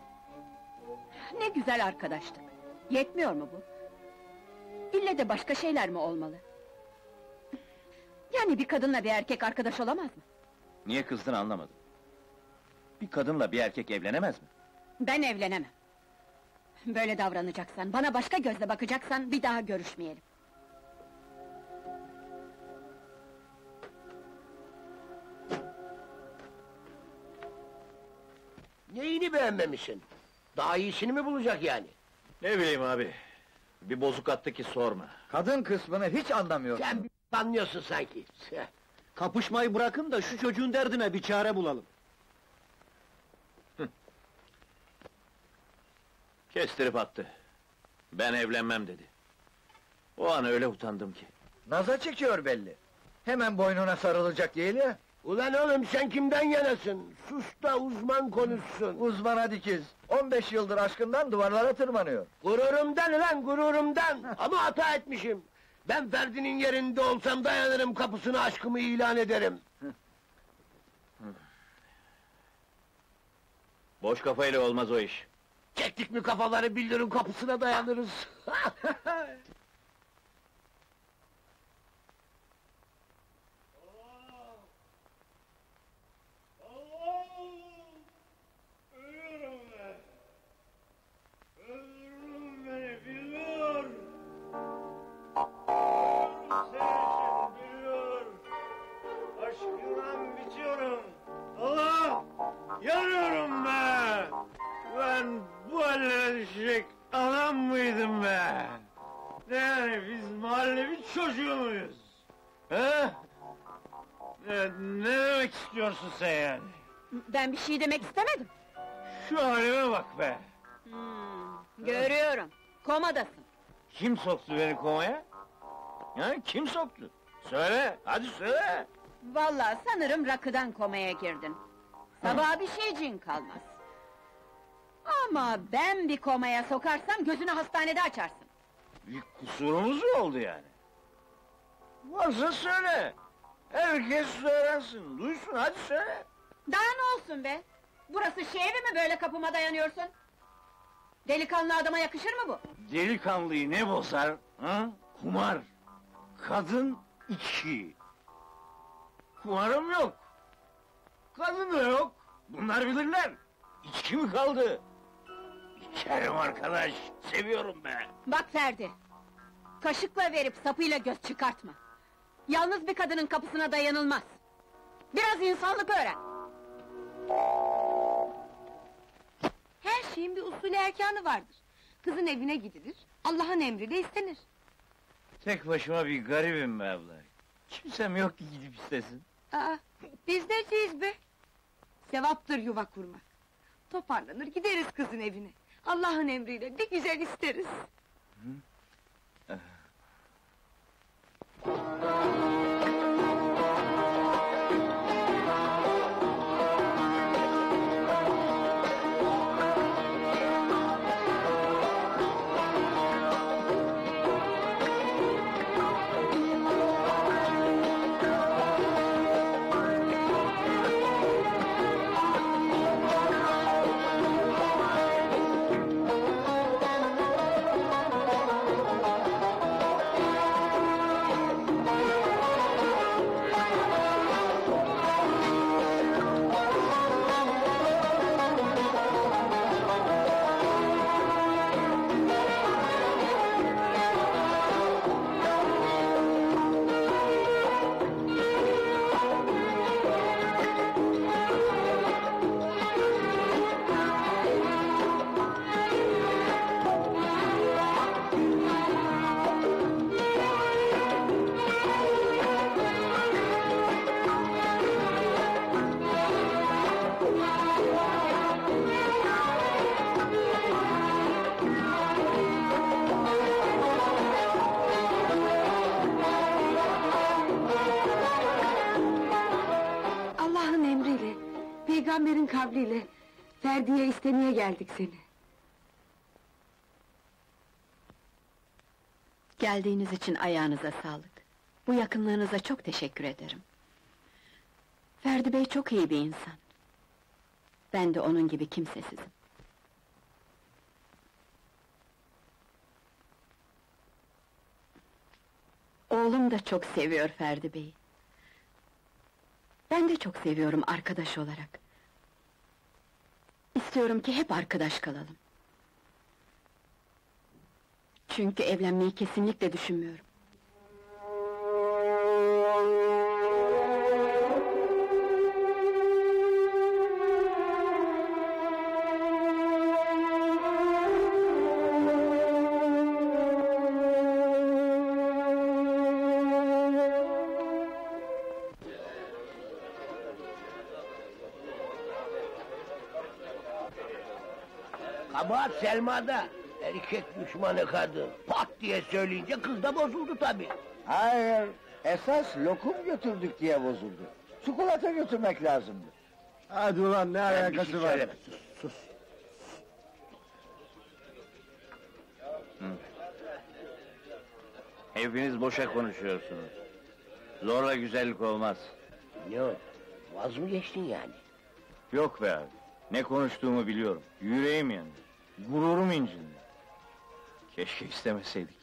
[SPEAKER 5] Ne güzel arkadaştık. Yetmiyor mu bu? İlle de başka şeyler mi olmalı? Yani bir kadınla bir erkek arkadaş olamaz mı?
[SPEAKER 3] Niye kızdın anlamadım. Bir kadınla bir erkek evlenemez mi?
[SPEAKER 5] Ben evlenemem. Böyle davranacaksan, bana başka gözle bakacaksan bir daha görüşmeyelim.
[SPEAKER 1] Neyini beğenmemişsin? Daha iyisini mi bulacak yani?
[SPEAKER 3] Ne bileyim abi. Bir bozuk attı ki sorma.
[SPEAKER 7] Kadın kısmını hiç anlamıyorsun.
[SPEAKER 1] Sen bir anlıyorsun sanki.
[SPEAKER 7] Kapışmayı bırakın da şu çocuğun derdine bir çare bulalım.
[SPEAKER 3] Kestirip attı. Ben evlenmem dedi. O an öyle utandım ki.
[SPEAKER 7] Naza çekiyor belli. Hemen boynuna sarılacak değil ya.
[SPEAKER 1] Ulan oğlum sen kimden yanasın? Sus da uzman konuşsun.
[SPEAKER 7] Uzmana dikiz. 15 yıldır aşkından duvarlara tırmanıyor.
[SPEAKER 1] Gururumdan lan gururumdan. Ama hata etmişim. Ben Ferdi'nin yerinde olsam dayanırım kapısına aşkımı ilan ederim.
[SPEAKER 3] Boş kafayla olmaz o iş.
[SPEAKER 1] Çektik mi kafaları bildirin kapısına dayanırız.
[SPEAKER 15] biz mahallevi çocuğu muyuz? He? Ne, ne demek istiyorsun sen yani?
[SPEAKER 5] Ben bir şey demek istemedim.
[SPEAKER 15] Şu halime bak be!
[SPEAKER 5] Görüyorum, komadasın.
[SPEAKER 15] Kim soktu beni komaya? Ha, kim soktu? Söyle, hadi söyle!
[SPEAKER 5] Vallahi sanırım rakıdan komaya girdin. Sabaha bir şeyciğin kalmaz. Ama ben bir komaya sokarsam gözünü hastanede açarsın.
[SPEAKER 15] Bir kusurumuz mu oldu yani? Varsa söyle! Herkes söylesin, duysun, hadi söyle!
[SPEAKER 5] Daha ne olsun be? Burası şehir mi böyle kapıma dayanıyorsun? Delikanlı adama yakışır mı bu?
[SPEAKER 3] Delikanlıyı ne bozar? Ha? Kumar. Kadın içki. Kumarım yok. Kadın da yok. Bunlar bilirler. İçki mi kaldı? İçerim arkadaş. Seviyorum be.
[SPEAKER 5] Bak Ferdi, kaşıkla verip sapıyla göz çıkartma. Yalnız bir kadının kapısına dayanılmaz. Biraz insanlık öğren.
[SPEAKER 6] Her şeyin bir usulü erkanı vardır. Kızın evine gidilir, Allah'ın emriyle istenir.
[SPEAKER 3] Tek başıma bir garibim be abla. Kimsem yok ki gidip istesin.
[SPEAKER 6] Aa, biz neciyiz be? Sevaptır yuva kurmak. Toparlanır gideriz kızın evine. Allah'ın emriyle ne güzel isteriz. Allah'ın istemeye geldik seni.
[SPEAKER 5] Geldiğiniz için ayağınıza sağlık. Bu yakınlığınıza çok teşekkür ederim. Ferdi Bey çok iyi bir insan. Ben de onun gibi kimsesizim. Oğlum da çok seviyor Ferdi Bey'i. Ben de çok seviyorum arkadaş olarak. İstiyorum ki hep arkadaş kalalım. Çünkü evlenmeyi kesinlikle düşünmüyorum.
[SPEAKER 1] Kabahat Selma'da. Erkek düşmanı kadın. Pat diye söyleyince kız da bozuldu tabii.
[SPEAKER 11] Hayır, esas lokum götürdük diye bozuldu. Çikolata götürmek lazımdı.
[SPEAKER 16] Hadi ulan ne
[SPEAKER 1] Sen bir
[SPEAKER 16] alakası
[SPEAKER 1] şey
[SPEAKER 16] var?
[SPEAKER 1] söyleme, sus, sus.
[SPEAKER 3] Hepiniz boşa konuşuyorsunuz. Zorla güzellik olmaz.
[SPEAKER 1] Ne o? Vaz mı geçtin yani?
[SPEAKER 3] Yok be abi. Ne konuştuğumu biliyorum. Yüreğim yandı. Gururum incindi. Keşke istemeseydik.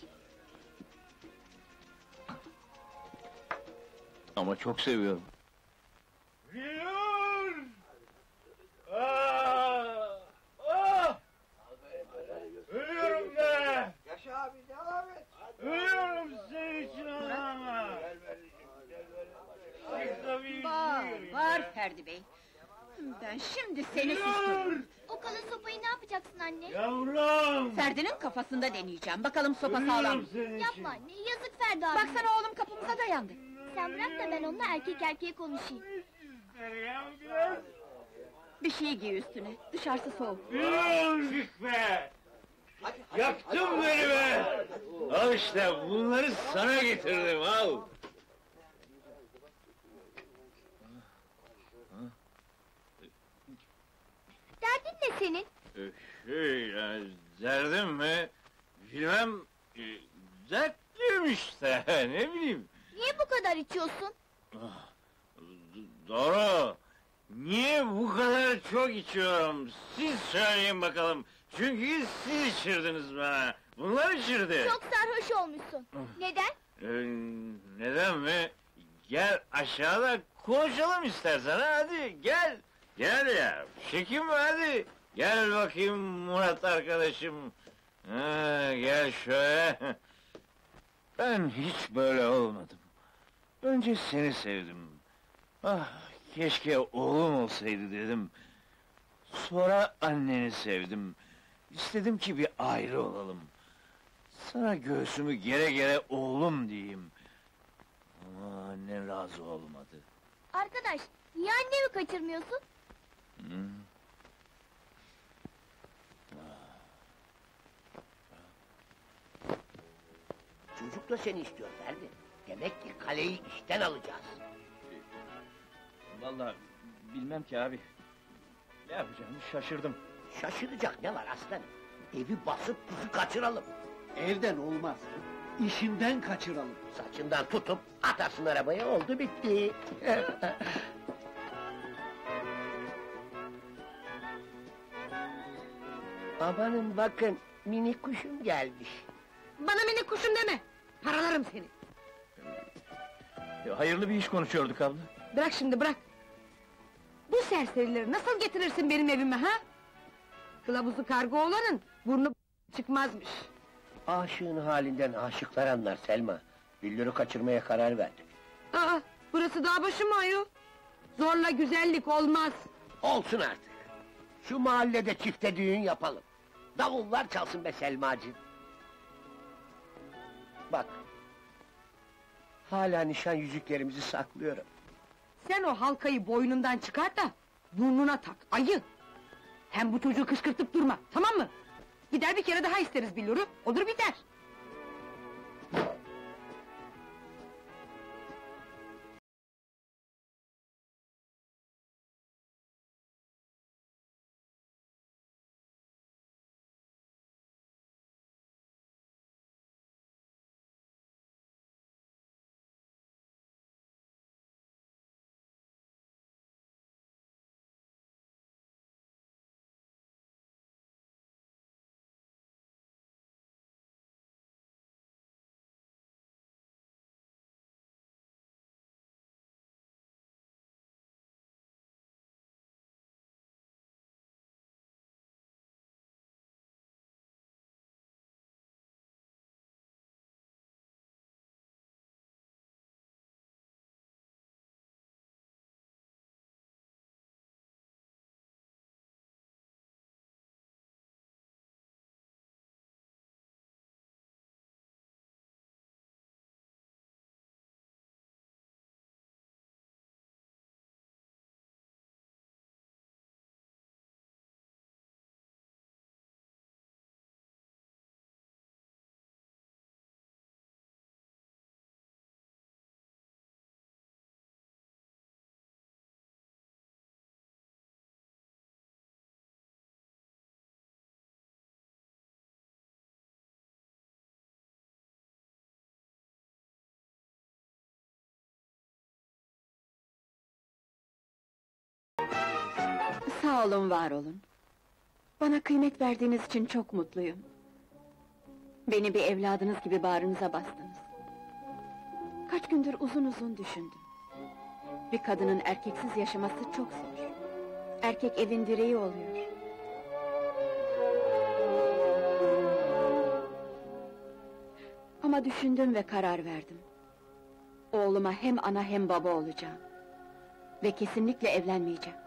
[SPEAKER 3] Ama çok seviyorum.
[SPEAKER 17] Gülür! Ah! Ah! Ölüyorum be!
[SPEAKER 11] Yaşa abi devam et.
[SPEAKER 17] Ölüyorum senin için anama!
[SPEAKER 5] Var, var Ferdi Bey. Ben şimdi seni sustururum.
[SPEAKER 4] O kalın sopayı ne yapacaksın anne?
[SPEAKER 17] Yavrum!
[SPEAKER 5] Ferdi'nin kafasında deneyeceğim. Bakalım sopa sağlam mı?
[SPEAKER 4] Yapma anne, yazık Ferdi abi.
[SPEAKER 5] Baksana oğlum kapımıza dayandı.
[SPEAKER 4] Sen bırak da ben onunla erkek erkeğe konuşayım.
[SPEAKER 17] Derya biraz!
[SPEAKER 5] Bir şey giy üstüne. Dışarısı soğuk.
[SPEAKER 17] Dur be! Yaktın beni be! Al işte bunları sana getirdim al!
[SPEAKER 4] Derdin ne senin?
[SPEAKER 3] Şey, yani derdim mi? Bilmem... e, Dertliyim işte, ne bileyim.
[SPEAKER 4] Niye bu kadar içiyorsun?
[SPEAKER 3] D- Doğru. Niye bu kadar çok içiyorum? Siz söyleyin bakalım. Çünkü siz içirdiniz bana. Bunlar içirdi.
[SPEAKER 4] Çok sarhoş olmuşsun. Neden?
[SPEAKER 3] Ee, neden mi? Gel aşağıda konuşalım istersen ha, hadi gel. Gel ya çekinme hadi. Gel bakayım Murat arkadaşım. Ha, gel şöyle. Ben hiç böyle olmadım. Önce seni sevdim. Ah keşke oğlum olsaydı dedim. Sonra anneni sevdim. İstedim ki bir aile olalım. Sana göğsümü gere gere oğlum diyeyim. Ama annen razı olmadı.
[SPEAKER 4] Arkadaş, niye annemi kaçırmıyorsun?
[SPEAKER 3] Hı?
[SPEAKER 1] Çocuk da seni istiyor Ferdi. Demek ki kaleyi işten alacağız.
[SPEAKER 18] Vallahi bilmem ki abi. Ne yapacağımı şaşırdım.
[SPEAKER 1] Şaşıracak ne var aslanım? Evi basıp kızı kaçıralım.
[SPEAKER 7] Evden olmaz. İşinden kaçıralım.
[SPEAKER 1] Saçından tutup atarsın arabaya oldu bitti. Amanın bakın mini kuşum gelmiş.
[SPEAKER 6] Bana minik kuşum deme. Paralarım seni.
[SPEAKER 18] Ya, hayırlı bir iş konuşuyorduk abla.
[SPEAKER 6] Bırak şimdi bırak. Bu serserileri nasıl getirirsin benim evime ha? Kılavuzu kargo olanın burnu çıkmazmış.
[SPEAKER 1] Aşığın halinden aşıklar anlar Selma. Billur'u kaçırmaya karar verdik.
[SPEAKER 6] Aa, burası dağ başı mı ayol? Zorla güzellik olmaz.
[SPEAKER 1] Olsun artık. Şu mahallede çifte düğün yapalım. Davullar çalsın be Selmacığım. Bak. Hala nişan yüzüklerimizi saklıyorum.
[SPEAKER 6] Sen o halkayı boynundan çıkar da burnuna tak, ayı! Hem bu çocuğu kışkırtıp durma, tamam mı? Gider bir kere daha isteriz billuru, olur biter.
[SPEAKER 5] Olun, var olun. Bana kıymet verdiğiniz için çok mutluyum. Beni bir evladınız gibi bağrınıza bastınız. Kaç gündür uzun uzun düşündüm. Bir kadının erkeksiz yaşaması çok zor. Erkek evin direği oluyor. Ama düşündüm ve karar verdim. Oğluma hem ana hem baba olacağım. Ve kesinlikle evlenmeyeceğim.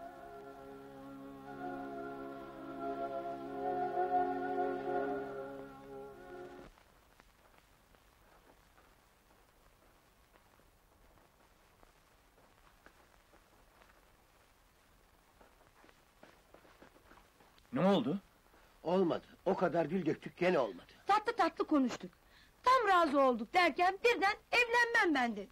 [SPEAKER 1] O kadar dil döktük gene olmadı.
[SPEAKER 6] Tatlı tatlı konuştuk. Tam razı olduk derken birden evlenmem ben dedi.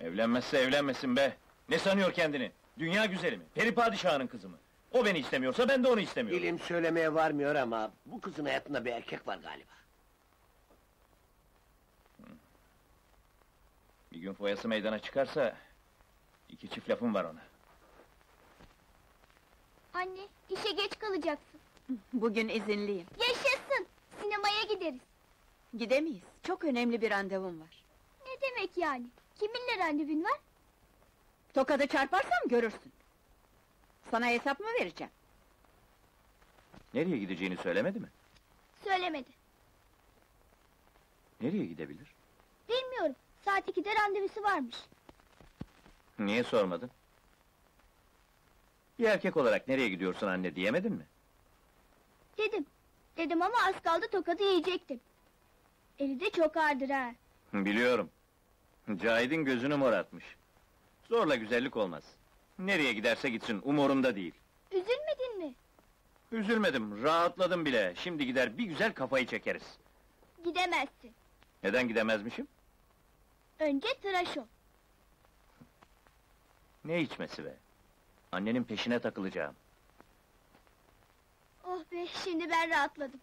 [SPEAKER 18] Evlenmezse evlenmesin be. Ne sanıyor kendini? Dünya güzeli mi? Peri padişahının kızı mı? O beni istemiyorsa ben de onu istemiyorum.
[SPEAKER 1] Dilim söylemeye varmıyor ama bu kızın hayatında bir erkek var galiba.
[SPEAKER 3] İki gün foyası meydana çıkarsa... ...iki çift lafım var ona.
[SPEAKER 4] Anne, işe geç kalacaksın.
[SPEAKER 5] Bugün izinliyim.
[SPEAKER 4] Yaşasın! Sinemaya gideriz.
[SPEAKER 5] Gidemeyiz. Çok önemli bir randevum var.
[SPEAKER 4] Ne demek yani? Kiminle randevun var?
[SPEAKER 5] Tokadı çarparsam görürsün. Sana hesap mı vereceğim?
[SPEAKER 3] Nereye gideceğini söylemedi mi?
[SPEAKER 4] Söylemedi.
[SPEAKER 3] Nereye gidebilir?
[SPEAKER 4] Bilmiyorum. Saat 2'de randevusu varmış.
[SPEAKER 3] Niye sormadın? Bir erkek olarak nereye gidiyorsun anne diyemedin mi?
[SPEAKER 4] Dedim. Dedim ama az kaldı tokadı yiyecektim. Eli de çok ağırdır ha.
[SPEAKER 3] Biliyorum. Cahit'in gözünü morartmış. Zorla güzellik olmaz. Nereye giderse gitsin, umurumda değil.
[SPEAKER 4] Üzülmedin mi?
[SPEAKER 3] Üzülmedim, rahatladım bile. Şimdi gider bir güzel kafayı çekeriz.
[SPEAKER 4] Gidemezsin.
[SPEAKER 3] Neden gidemezmişim?
[SPEAKER 4] Önce tıraş ol.
[SPEAKER 3] Ne içmesi be? Annenin peşine takılacağım.
[SPEAKER 4] Oh be, şimdi ben rahatladım.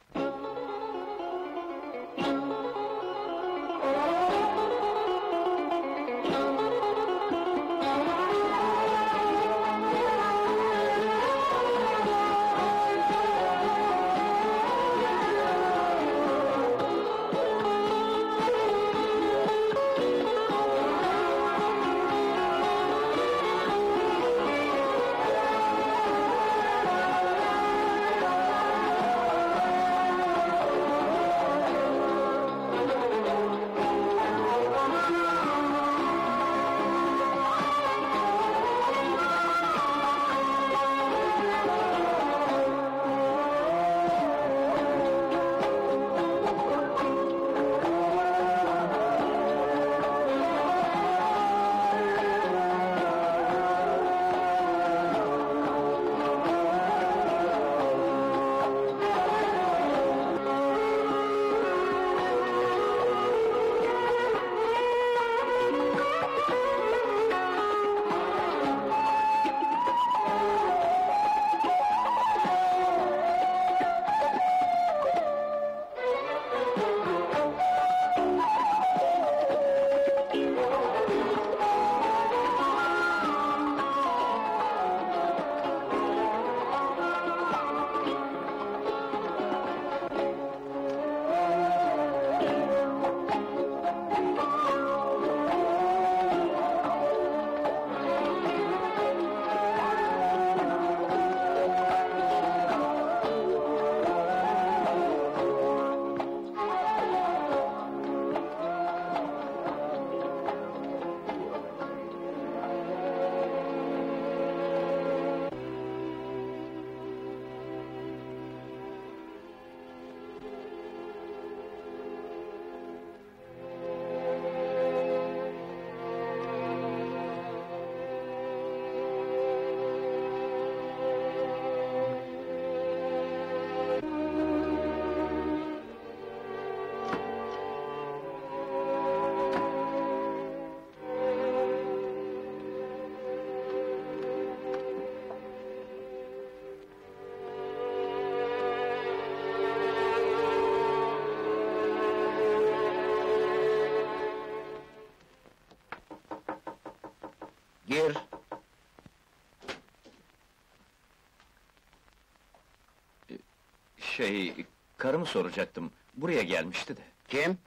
[SPEAKER 3] Şey, karımı soracaktım. Buraya gelmişti de.
[SPEAKER 12] Kim?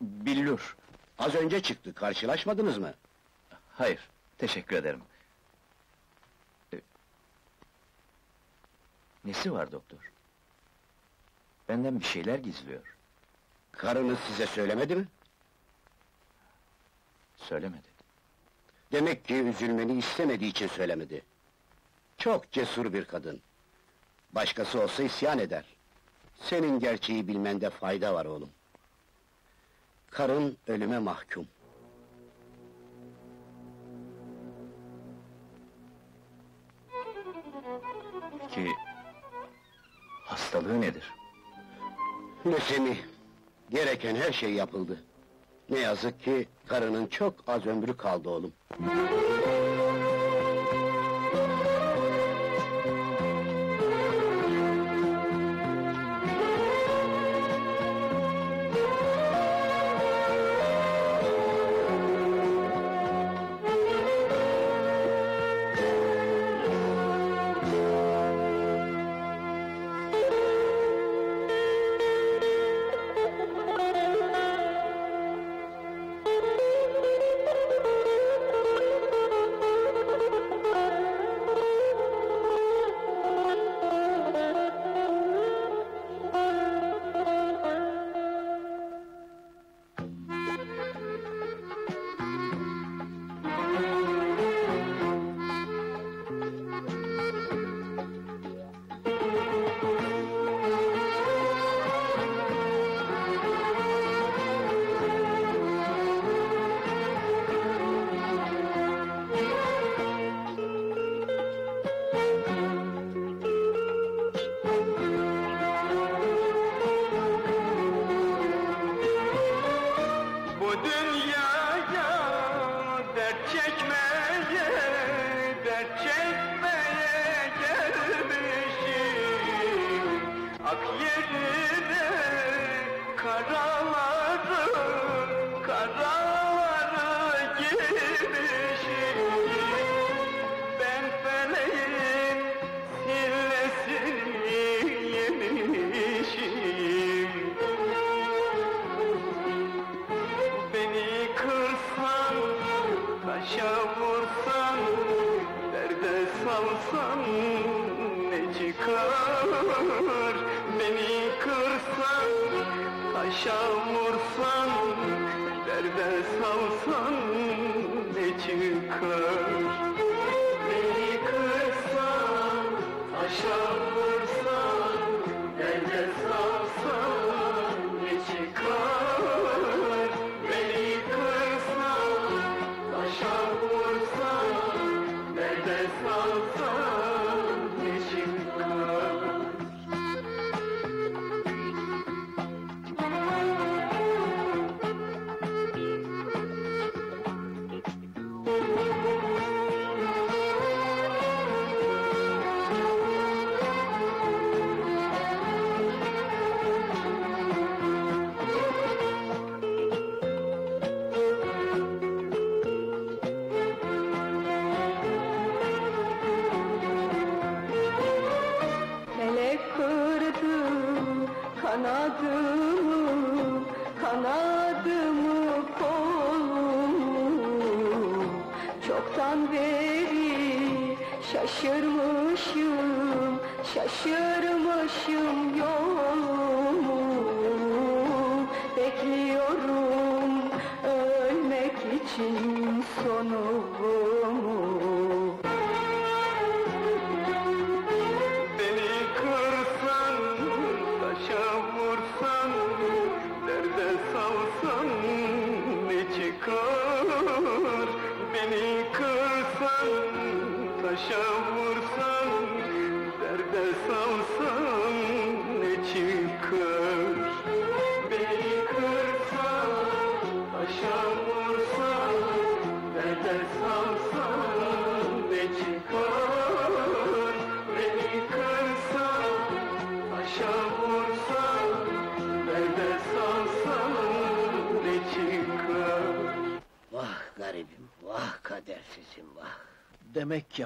[SPEAKER 3] Billur.
[SPEAKER 12] Az önce çıktı, karşılaşmadınız mı?
[SPEAKER 3] Hayır, teşekkür ederim. E, Nesi var doktor? Benden bir şeyler gizliyor.
[SPEAKER 12] Karınız size söylemedi mi?
[SPEAKER 3] Söylemedi.
[SPEAKER 12] Demek ki üzülmeni istemediği için söylemedi. Çok cesur bir kadın. Başkası olsa isyan eder. Senin gerçeği bilmende fayda var oğlum. Karın ölüme mahkum.
[SPEAKER 3] Peki... Hastalığı nedir?
[SPEAKER 12] Lösemi. Gereken her şey yapıldı. Ne yazık ki karının çok az ömrü kaldı oğlum.
[SPEAKER 2] Çıkar? Beni kırsan, taşa vursan, derde salsan ne çıkar? Beni kırsan, taşa vursan,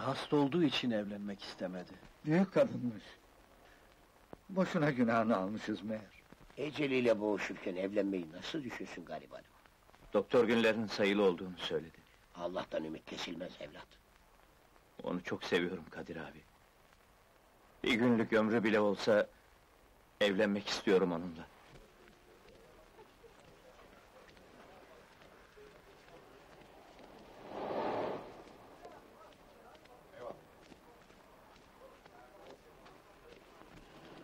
[SPEAKER 19] hasta olduğu için evlenmek istemedi.
[SPEAKER 11] Büyük kadınmış. Boşuna günahını almışız meğer.
[SPEAKER 1] Eceliyle boğuşurken evlenmeyi nasıl düşünsün garibanım?
[SPEAKER 3] Doktor günlerinin sayılı olduğunu söyledi.
[SPEAKER 1] Allah'tan ümit kesilmez evlat.
[SPEAKER 3] Onu çok seviyorum Kadir abi. Bir günlük ömrü bile olsa evlenmek istiyorum onunla.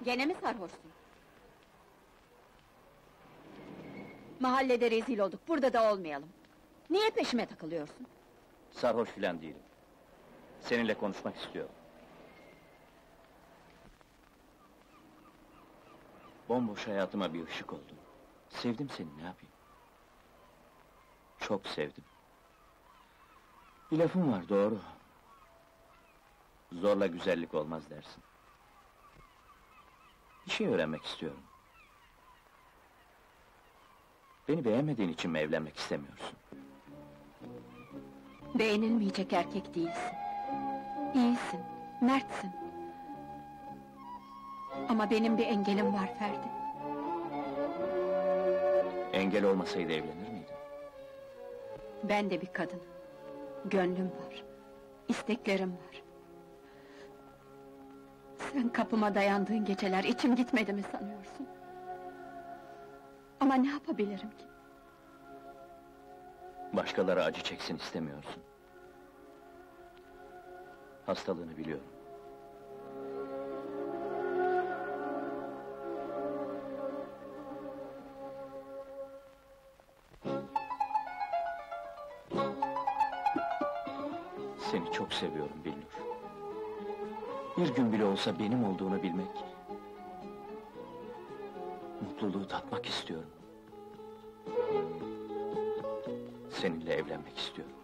[SPEAKER 5] Gene mi sarhoşsun? Mahallede rezil olduk, burada da olmayalım. Niye peşime takılıyorsun?
[SPEAKER 3] Sarhoş filan değilim. Seninle konuşmak istiyorum. Bomboş hayatıma bir ışık oldun. Sevdim seni, ne yapayım? Çok sevdim. Bir lafım var, doğru. Zorla güzellik olmaz dersin. Bir şey öğrenmek istiyorum. Beni beğenmediğin için mi evlenmek istemiyorsun?
[SPEAKER 5] Beğenilmeyecek erkek değilsin. İyisin, mertsin. Ama benim bir engelim var Ferdi.
[SPEAKER 3] Engel olmasaydı evlenir miydin?
[SPEAKER 5] Ben de bir kadın. Gönlüm var. isteklerim var. Sen kapıma dayandığın geceler içim gitmedi mi sanıyorsun? Ama ne yapabilirim ki?
[SPEAKER 3] Başkaları acı çeksin istemiyorsun. Hastalığını biliyorum. Seni çok seviyorum Binnur. Bir gün bile olsa benim olduğunu bilmek... ...mutluluğu tatmak istiyorum. Seninle evlenmek istiyorum.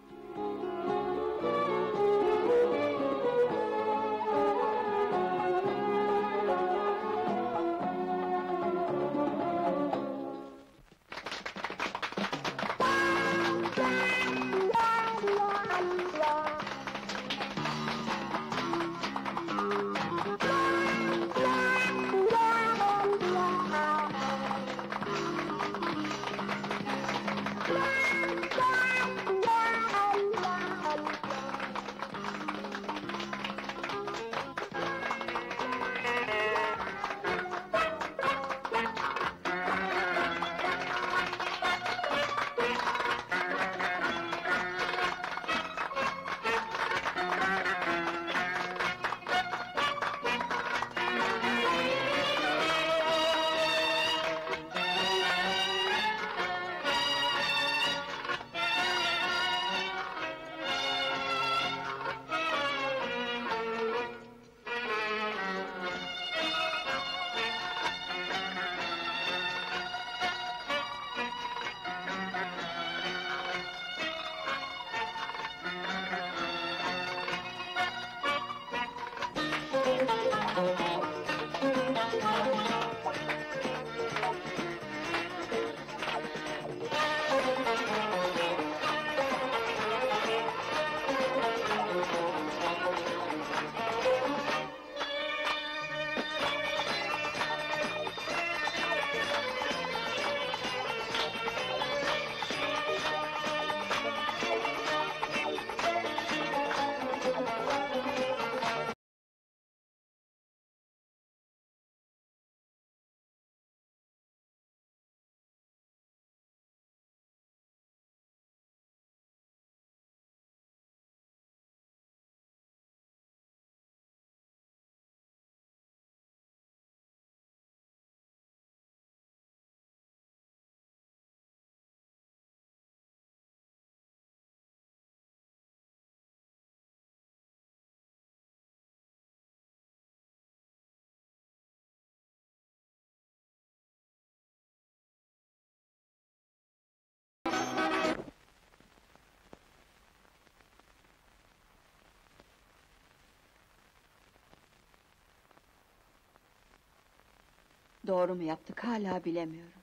[SPEAKER 5] Doğru mu yaptık hala bilemiyorum.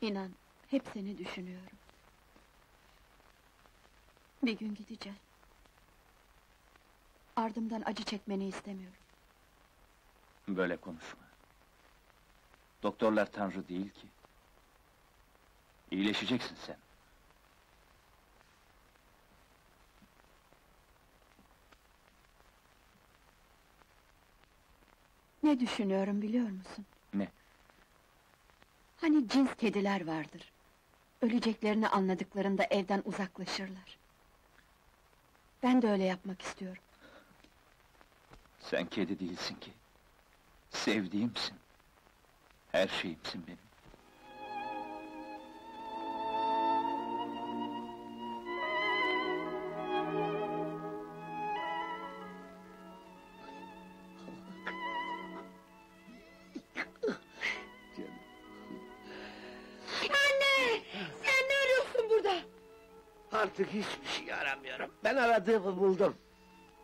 [SPEAKER 5] İnan, hep seni düşünüyorum. Bir gün gideceğim. Ardımdan acı çekmeni istemiyorum.
[SPEAKER 3] Böyle konuşma. Doktorlar tanrı değil ki. İyileşeceksin sen.
[SPEAKER 5] Ne düşünüyorum biliyor musun?
[SPEAKER 3] Ne?
[SPEAKER 5] Hani cins kediler vardır. Öleceklerini anladıklarında evden uzaklaşırlar. Ben de öyle yapmak istiyorum.
[SPEAKER 3] Sen kedi değilsin ki. Sevdiğimsin. Her şeyimsin benim.
[SPEAKER 1] Hiçbir şey aramıyorum. Ben aradığımı buldum.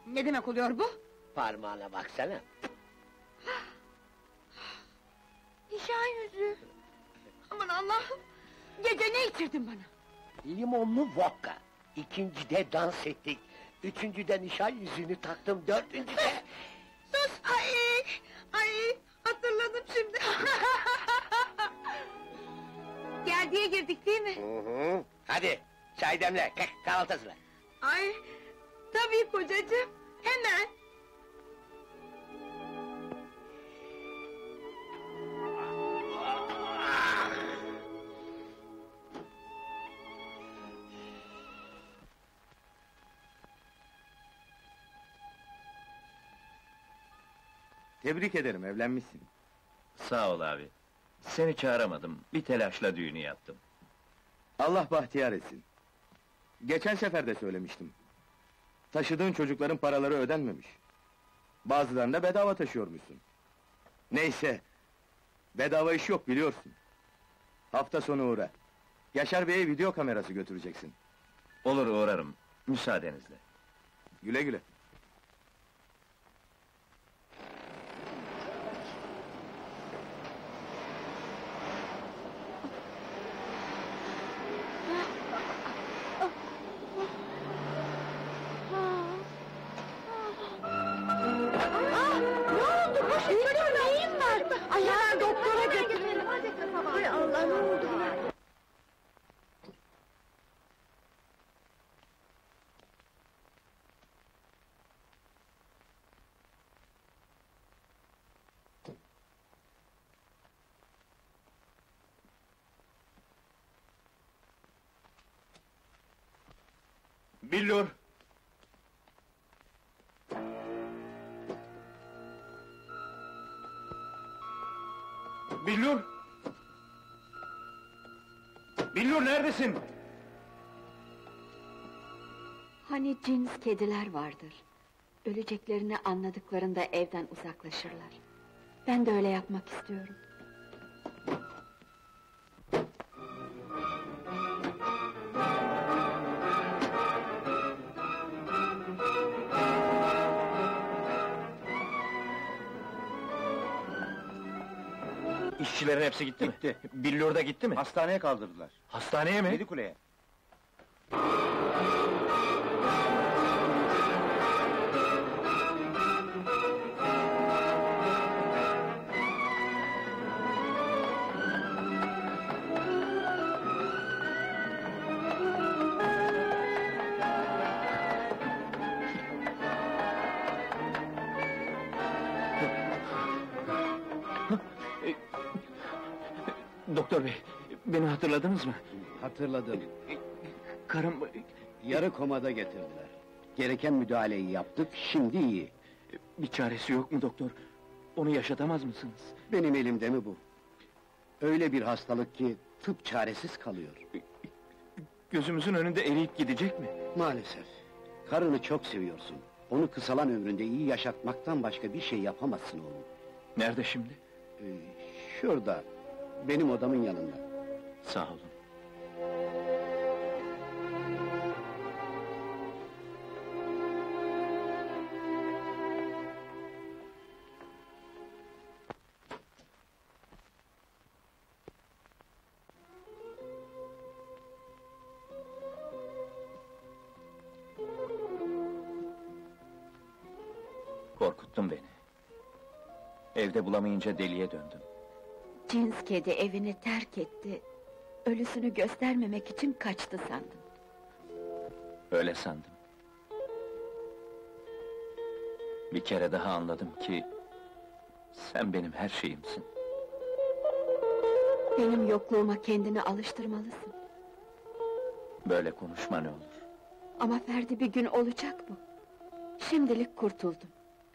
[SPEAKER 6] Ne demek oluyor bu?
[SPEAKER 1] Parmağına baksana.
[SPEAKER 6] Nişan yüzü. Aman Allah'ım! Gece ne içirdin bana?
[SPEAKER 1] Limonlu vodka. İkincide dans ettik. Üçüncüde nişan yüzüğünü taktım. Dördüncüde...
[SPEAKER 6] Sus! Ay! Ay! Hatırladım şimdi. Geldiye girdik değil mi?
[SPEAKER 1] Hı hı. Hadi çay demle. Kalk kahvaltı hazırla.
[SPEAKER 6] Ay! Tabii kocacığım. Hemen.
[SPEAKER 9] Tebrik ederim, evlenmişsin.
[SPEAKER 3] Sağ ol abi. Seni çağıramadım. Bir telaşla düğünü yaptım.
[SPEAKER 9] Allah bahtiyar etsin. Geçen sefer de söylemiştim. Taşıdığın çocukların paraları ödenmemiş. Bazılarını da bedava taşıyormuşsun. Neyse, bedava iş yok biliyorsun. Hafta sonu uğra. Yaşar Bey'e video kamerası götüreceksin.
[SPEAKER 3] Olur uğrarım. Müsaadenizle.
[SPEAKER 9] Güle güle.
[SPEAKER 3] Billur! Billur! Billur neredesin?
[SPEAKER 5] Hani cins kediler vardır. Öleceklerini anladıklarında evden uzaklaşırlar. Ben de öyle yapmak istiyorum.
[SPEAKER 3] İşçilerin hepsi gitti, mi? Billur da gitti mi?
[SPEAKER 7] Hastaneye kaldırdılar.
[SPEAKER 3] Hastaneye mi?
[SPEAKER 7] Yedi kuleye.
[SPEAKER 3] Hatırladınız mı?
[SPEAKER 12] Hatırladım.
[SPEAKER 3] Karım...
[SPEAKER 12] Yarı komada getirdiler. Gereken müdahaleyi yaptık, şimdi iyi.
[SPEAKER 3] Bir çaresi yok mu doktor? Onu yaşatamaz mısınız?
[SPEAKER 12] Benim elimde mi bu? Öyle bir hastalık ki tıp çaresiz kalıyor.
[SPEAKER 3] Gözümüzün önünde eriyip gidecek mi?
[SPEAKER 12] Maalesef. Karını çok seviyorsun. Onu kısalan ömründe iyi yaşatmaktan başka bir şey yapamazsın oğlum.
[SPEAKER 3] Nerede şimdi?
[SPEAKER 12] Ee, şurada, benim odamın yanında.
[SPEAKER 3] Sağ olun. Korkuttun beni. Evde bulamayınca deliye döndüm.
[SPEAKER 5] Cins kedi evini terk etti. Ölüsünü göstermemek için kaçtı sandım.
[SPEAKER 3] Öyle sandım. Bir kere daha anladım ki... ...sen benim her şeyimsin.
[SPEAKER 5] Benim yokluğuma kendini alıştırmalısın.
[SPEAKER 3] Böyle konuşma ne olur.
[SPEAKER 5] Ama Ferdi bir gün olacak bu. Şimdilik kurtuldum.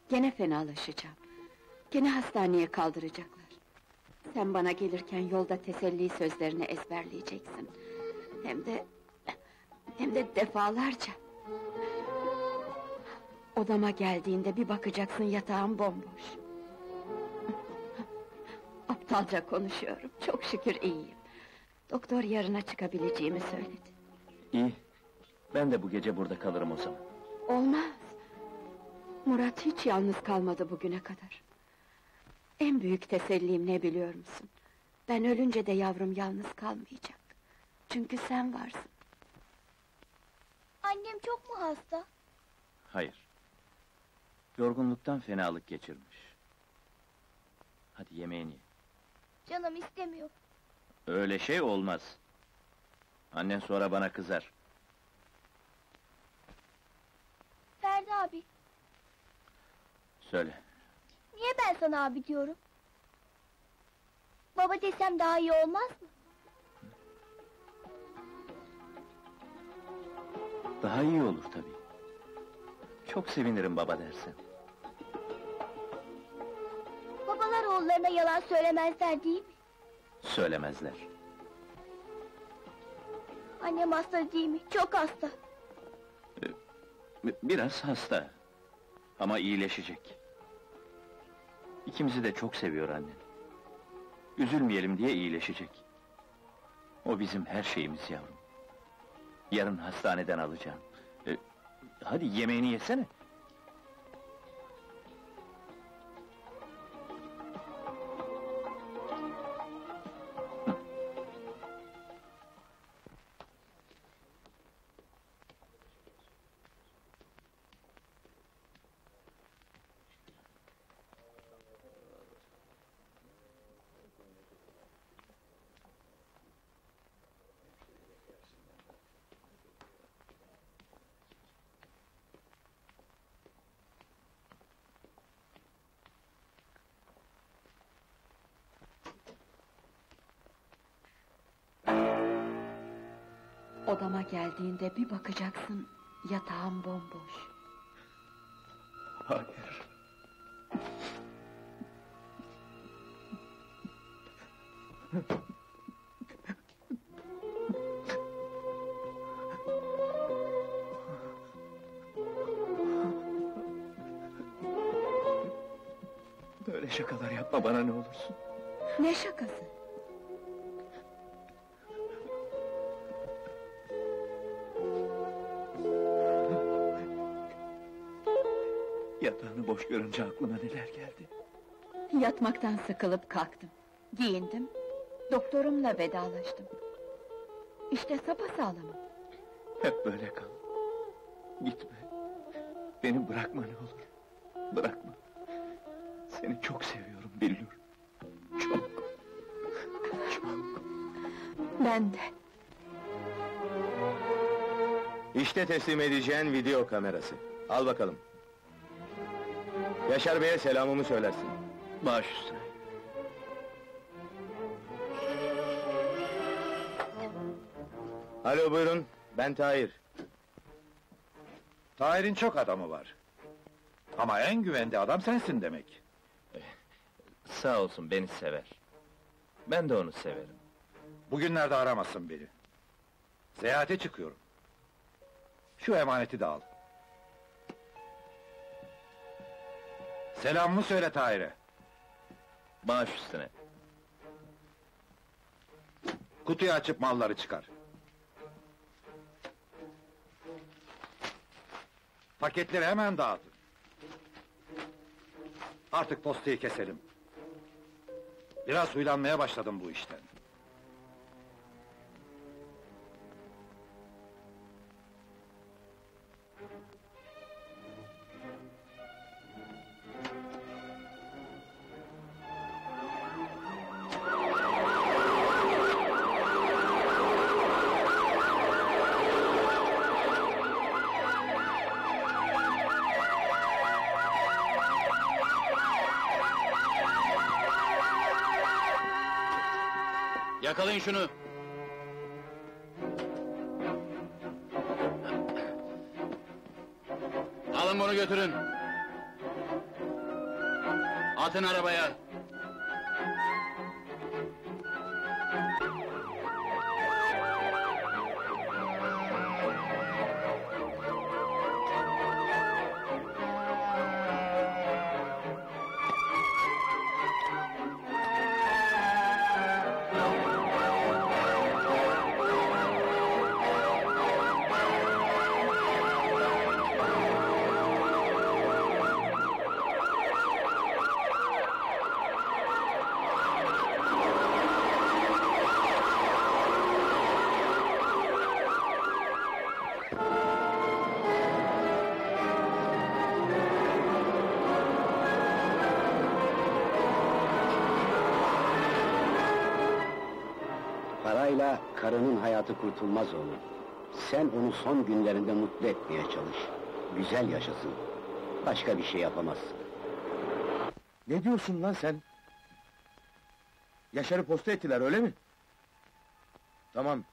[SPEAKER 5] Gene fenalaşacağım. Gene hastaneye kaldıracaklar. Sen bana gelirken yolda teselli sözlerini ezberleyeceksin. Hem de... Hem de defalarca. Odama geldiğinde bir bakacaksın yatağım bomboş. Aptalca konuşuyorum. Çok şükür iyiyim. Doktor yarına çıkabileceğimi söyledi.
[SPEAKER 3] İyi. Ben de bu gece burada kalırım o zaman.
[SPEAKER 5] Olmaz. Murat hiç yalnız kalmadı bugüne kadar. En büyük tesellim ne biliyor musun? Ben ölünce de yavrum yalnız kalmayacak. Çünkü sen varsın.
[SPEAKER 4] Annem çok mu hasta?
[SPEAKER 3] Hayır. Yorgunluktan fenalık geçirmiş. Hadi yemeğini ye.
[SPEAKER 4] Canım istemiyor.
[SPEAKER 3] Öyle şey olmaz. Annen sonra bana kızar.
[SPEAKER 4] Ferdi abi,
[SPEAKER 3] Söyle.
[SPEAKER 4] Niye ben sana abi diyorum? Baba desem daha iyi olmaz mı?
[SPEAKER 3] Daha iyi olur tabii. Çok sevinirim baba dersen.
[SPEAKER 4] Babalar oğullarına yalan söylemezler değil mi?
[SPEAKER 3] Söylemezler.
[SPEAKER 4] Annem hasta değil mi? Çok hasta.
[SPEAKER 3] B- Biraz hasta. Ama iyileşecek. İkimizi de çok seviyor annen. Üzülmeyelim diye iyileşecek. O bizim her şeyimiz yavrum. Yarın hastaneden alacağım. Ee, hadi yemeğini yesene.
[SPEAKER 5] Geldiğinde bir bakacaksın yatağım bomboş.
[SPEAKER 3] Hayır. Böyle şakalar yapma bana ne olursun.
[SPEAKER 5] Ne şakası?
[SPEAKER 3] Yatağını boş görünce aklıma neler geldi.
[SPEAKER 5] Yatmaktan sıkılıp kalktım. Giyindim, doktorumla vedalaştım. İşte sapasağlamım.
[SPEAKER 3] Hep böyle kal. Gitme. Beni bırakma ne olur. Bırakma. Seni çok seviyorum Billur. Çok.
[SPEAKER 5] Ben de.
[SPEAKER 9] İşte teslim edeceğin video kamerası. Al bakalım. Yaşar Bey'e selamımı söylersin.
[SPEAKER 3] Baş üstüne.
[SPEAKER 9] Alo buyurun, ben Tahir.
[SPEAKER 10] Tahir'in çok adamı var. Ama en güvende adam sensin demek.
[SPEAKER 3] Sağ olsun beni sever. Ben de onu severim.
[SPEAKER 10] Bugünlerde aramasın beni. Seyahate çıkıyorum. Şu emaneti de al. Selamımı söyle Tahir'e.
[SPEAKER 3] Baş üstüne.
[SPEAKER 10] Kutuyu açıp malları çıkar. Paketleri hemen dağıtın. Artık postayı keselim. Biraz huylanmaya başladım bu işten.
[SPEAKER 14] Şunu.
[SPEAKER 12] Karının hayatı kurtulmaz oğlum. Sen onu son günlerinde mutlu etmeye çalış. Güzel yaşasın. Başka bir şey yapamazsın.
[SPEAKER 9] Ne diyorsun lan sen? Yaşar'ı posta ettiler öyle mi? Tamam.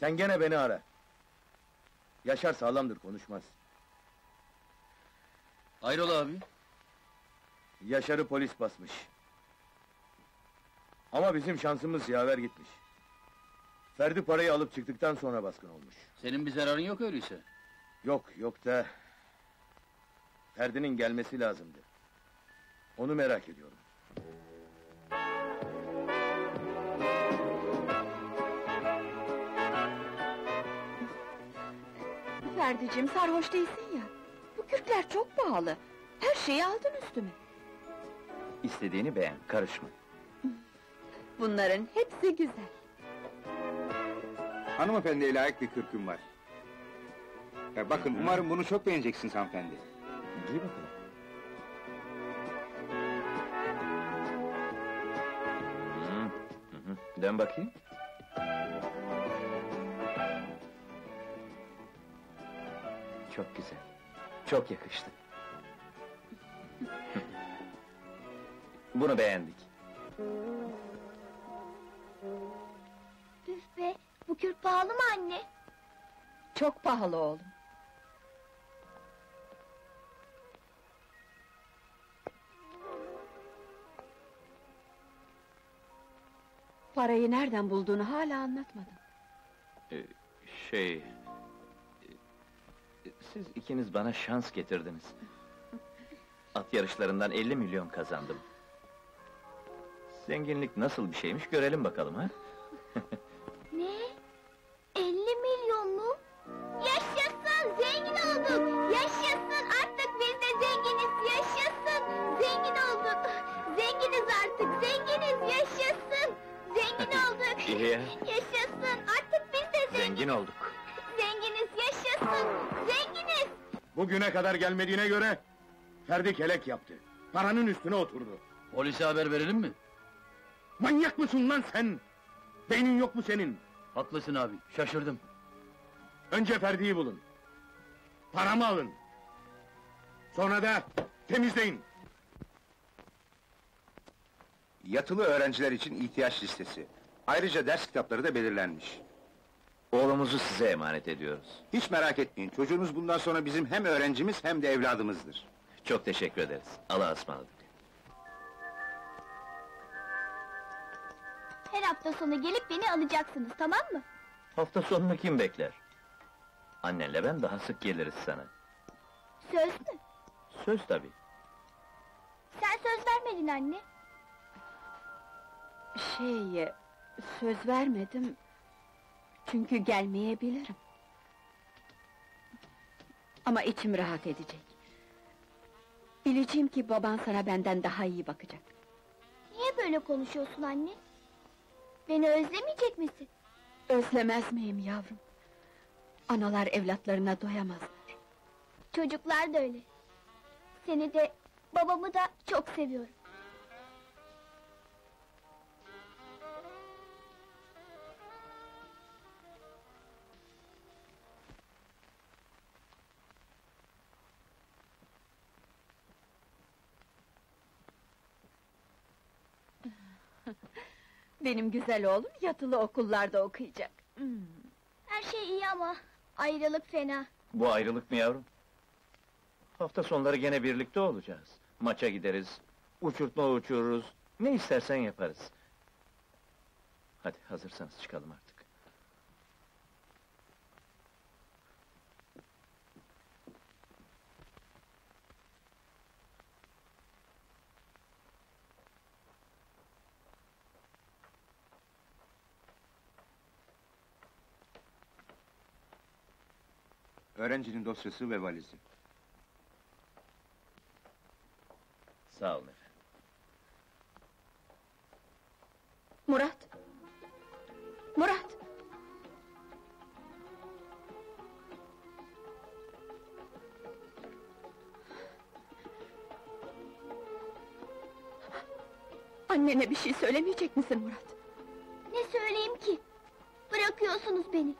[SPEAKER 9] Sen gene beni ara. Yaşar sağlamdır konuşmaz.
[SPEAKER 14] Hayrola abi?
[SPEAKER 9] Yaşar'ı polis basmış. Ama bizim şansımız yaver gitmiş. Ferdi parayı alıp çıktıktan sonra baskın olmuş.
[SPEAKER 14] Senin bir zararın yok öyleyse.
[SPEAKER 9] Yok, yok da... Ferdi'nin gelmesi lazımdı. Onu merak ediyorum.
[SPEAKER 5] Ferdiciğim sarhoş değilsin ya. Bu kürkler çok pahalı. Her şeyi aldın üstüme.
[SPEAKER 3] İstediğini beğen, karışma.
[SPEAKER 5] Bunların hepsi güzel.
[SPEAKER 20] Hanımefendiye layık bir kürküm var. Ya bakın, umarım bunu çok beğeneceksiniz hanımefendi.
[SPEAKER 3] Giy bakalım. Hı, hı hı. Dön bakayım. Çok güzel. Çok yakıştı. Bunu beğendik.
[SPEAKER 4] Bu kürk pahalı mı anne?
[SPEAKER 5] Çok pahalı oğlum. Parayı nereden bulduğunu hala anlatmadın.
[SPEAKER 3] Ee, şey... e, Siz ikiniz bana şans getirdiniz. At yarışlarından 50 milyon kazandım. Zenginlik nasıl bir şeymiş görelim bakalım ha? Ya,
[SPEAKER 4] Yaşasın, artık biz de zengin,
[SPEAKER 3] zengin olduk.
[SPEAKER 4] zenginiz, yaşasın! Zenginiz!
[SPEAKER 21] Bugüne kadar gelmediğine göre... ...Ferdi kelek yaptı. Paranın üstüne oturdu.
[SPEAKER 14] Polise haber verelim mi?
[SPEAKER 21] Manyak mısın lan sen? Beynin yok mu senin?
[SPEAKER 14] Haklısın abi, şaşırdım.
[SPEAKER 21] Önce Ferdi'yi bulun. Paramı alın. Sonra da temizleyin.
[SPEAKER 20] Yatılı öğrenciler için ihtiyaç listesi. Ayrıca ders kitapları da belirlenmiş.
[SPEAKER 3] Oğlumuzu size emanet ediyoruz.
[SPEAKER 20] Hiç merak etmeyin, çocuğunuz bundan sonra bizim hem öğrencimiz hem de evladımızdır.
[SPEAKER 3] Çok teşekkür ederiz. Allah'a ısmarladık.
[SPEAKER 4] Her hafta sonu gelip beni alacaksınız, tamam mı?
[SPEAKER 3] Hafta sonunu kim bekler? Annenle ben daha sık geliriz sana.
[SPEAKER 4] Söz mü?
[SPEAKER 3] Söz tabii.
[SPEAKER 4] Sen söz vermedin anne.
[SPEAKER 5] Şey, söz vermedim. Çünkü gelmeyebilirim. Ama içim rahat edecek. Bileceğim ki baban sana benden daha iyi bakacak.
[SPEAKER 4] Niye böyle konuşuyorsun anne? Beni özlemeyecek misin?
[SPEAKER 5] Özlemez miyim yavrum? Analar evlatlarına doyamazlar.
[SPEAKER 4] Çocuklar da öyle. Seni de, babamı da çok seviyorum.
[SPEAKER 5] Benim güzel oğlum yatılı okullarda okuyacak. Hmm.
[SPEAKER 4] Her şey iyi ama ayrılık fena.
[SPEAKER 3] Bu ayrılık mı yavrum? Hafta sonları gene birlikte olacağız. Maça gideriz, uçurtma uçururuz, ne istersen yaparız. Hadi hazırsanız çıkalım artık.
[SPEAKER 20] Öğrencinin dosyası ve valizi.
[SPEAKER 3] Sağ olun efendim.
[SPEAKER 5] Murat! Murat! Annene bir şey söylemeyecek misin Murat?
[SPEAKER 4] Ne söyleyeyim ki? Bırakıyorsunuz beni.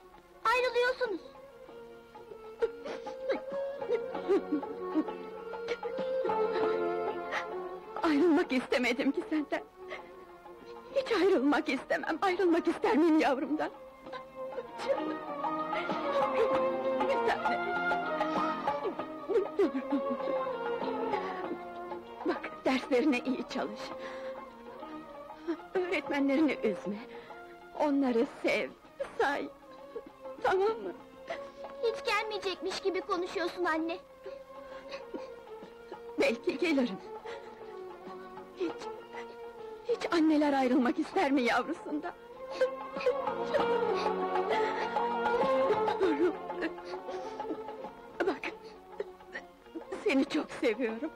[SPEAKER 5] İstemedim ki senden. Hiç ayrılmak istemem. Ayrılmak ister miyim yavrumdan? Canım. Tane. Bak derslerine iyi çalış. Öğretmenlerini üzme. Onları sev, say. Tamam mı?
[SPEAKER 4] Hiç gelmeyecekmiş gibi konuşuyorsun anne.
[SPEAKER 5] Belki gelirim. Hiç, hiç anneler ayrılmak ister mi yavrusundan? Yavrum. Bak, seni çok seviyorum.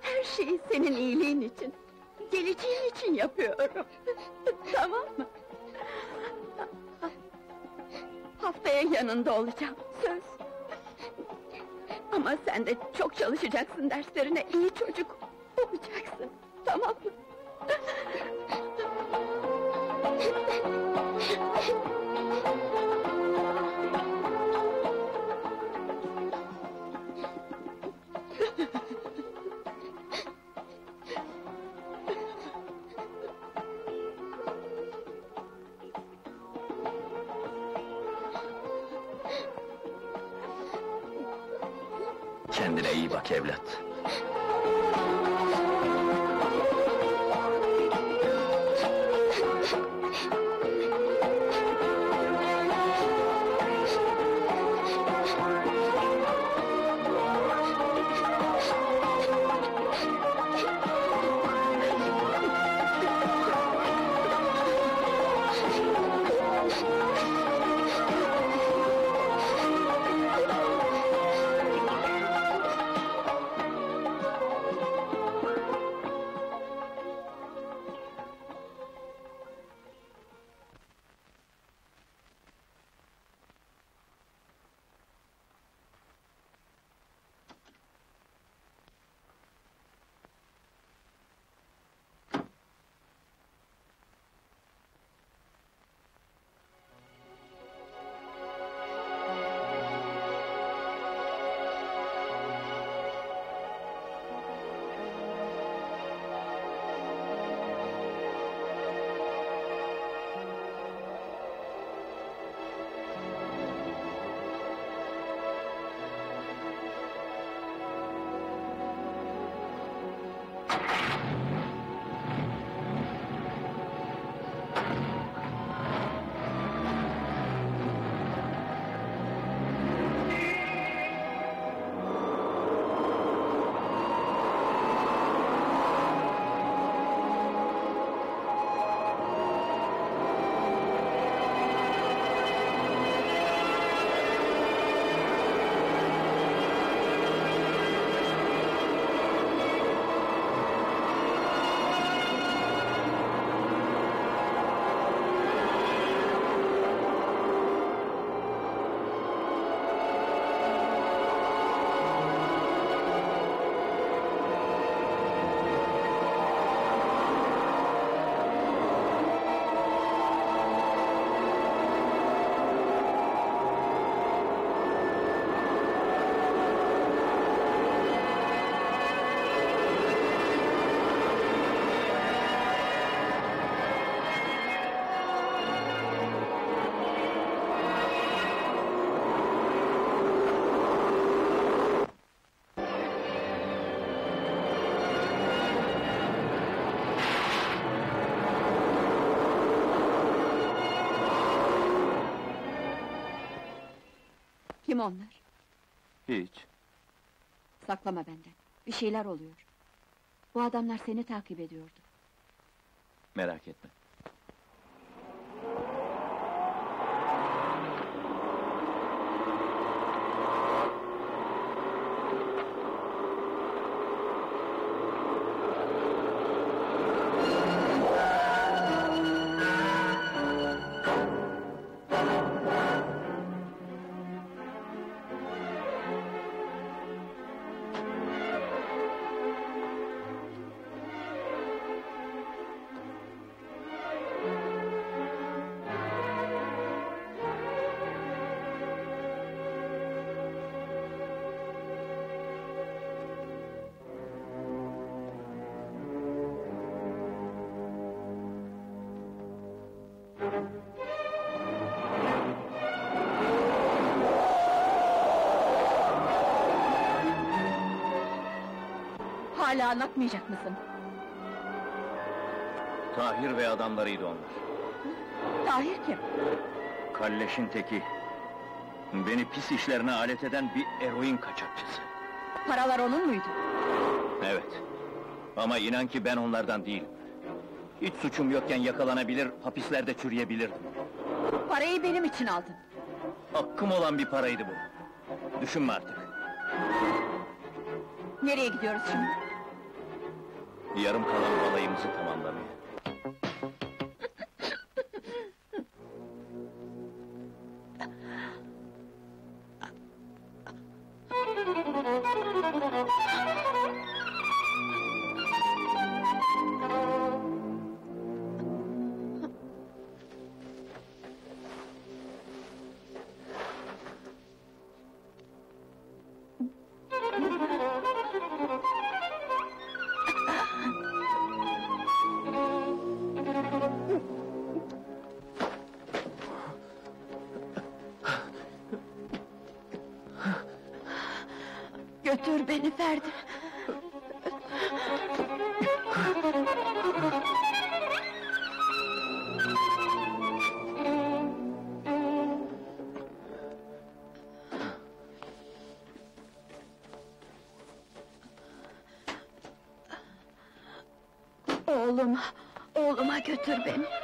[SPEAKER 5] Her şeyi senin iyiliğin için, geleceğin için yapıyorum. tamam mı? Haftaya yanında olacağım, söz. Ama sen de çok çalışacaksın derslerine, iyi çocuk olacaksın, tamam mı? Şeyler oluyor. Bu adamlar seni takip ediyordu.
[SPEAKER 3] Merak etme.
[SPEAKER 5] Hala anlatmayacak mısın?
[SPEAKER 3] Tahir ve adamlarıydı onlar.
[SPEAKER 5] Tahir kim?
[SPEAKER 3] Kalleşin teki. Beni pis işlerine alet eden bir eroin kaçakçısı.
[SPEAKER 5] Paralar onun muydu?
[SPEAKER 3] Evet. Ama inan ki ben onlardan değilim. Hiç suçum yokken yakalanabilir, hapislerde çürüyebilirdim.
[SPEAKER 5] Parayı benim için aldın.
[SPEAKER 3] Hakkım olan bir paraydı bu. Düşünme artık.
[SPEAKER 5] Nereye gidiyoruz şimdi?
[SPEAKER 3] Yarım kalan balayımızı tamamlamaya.
[SPEAKER 5] Götür beni.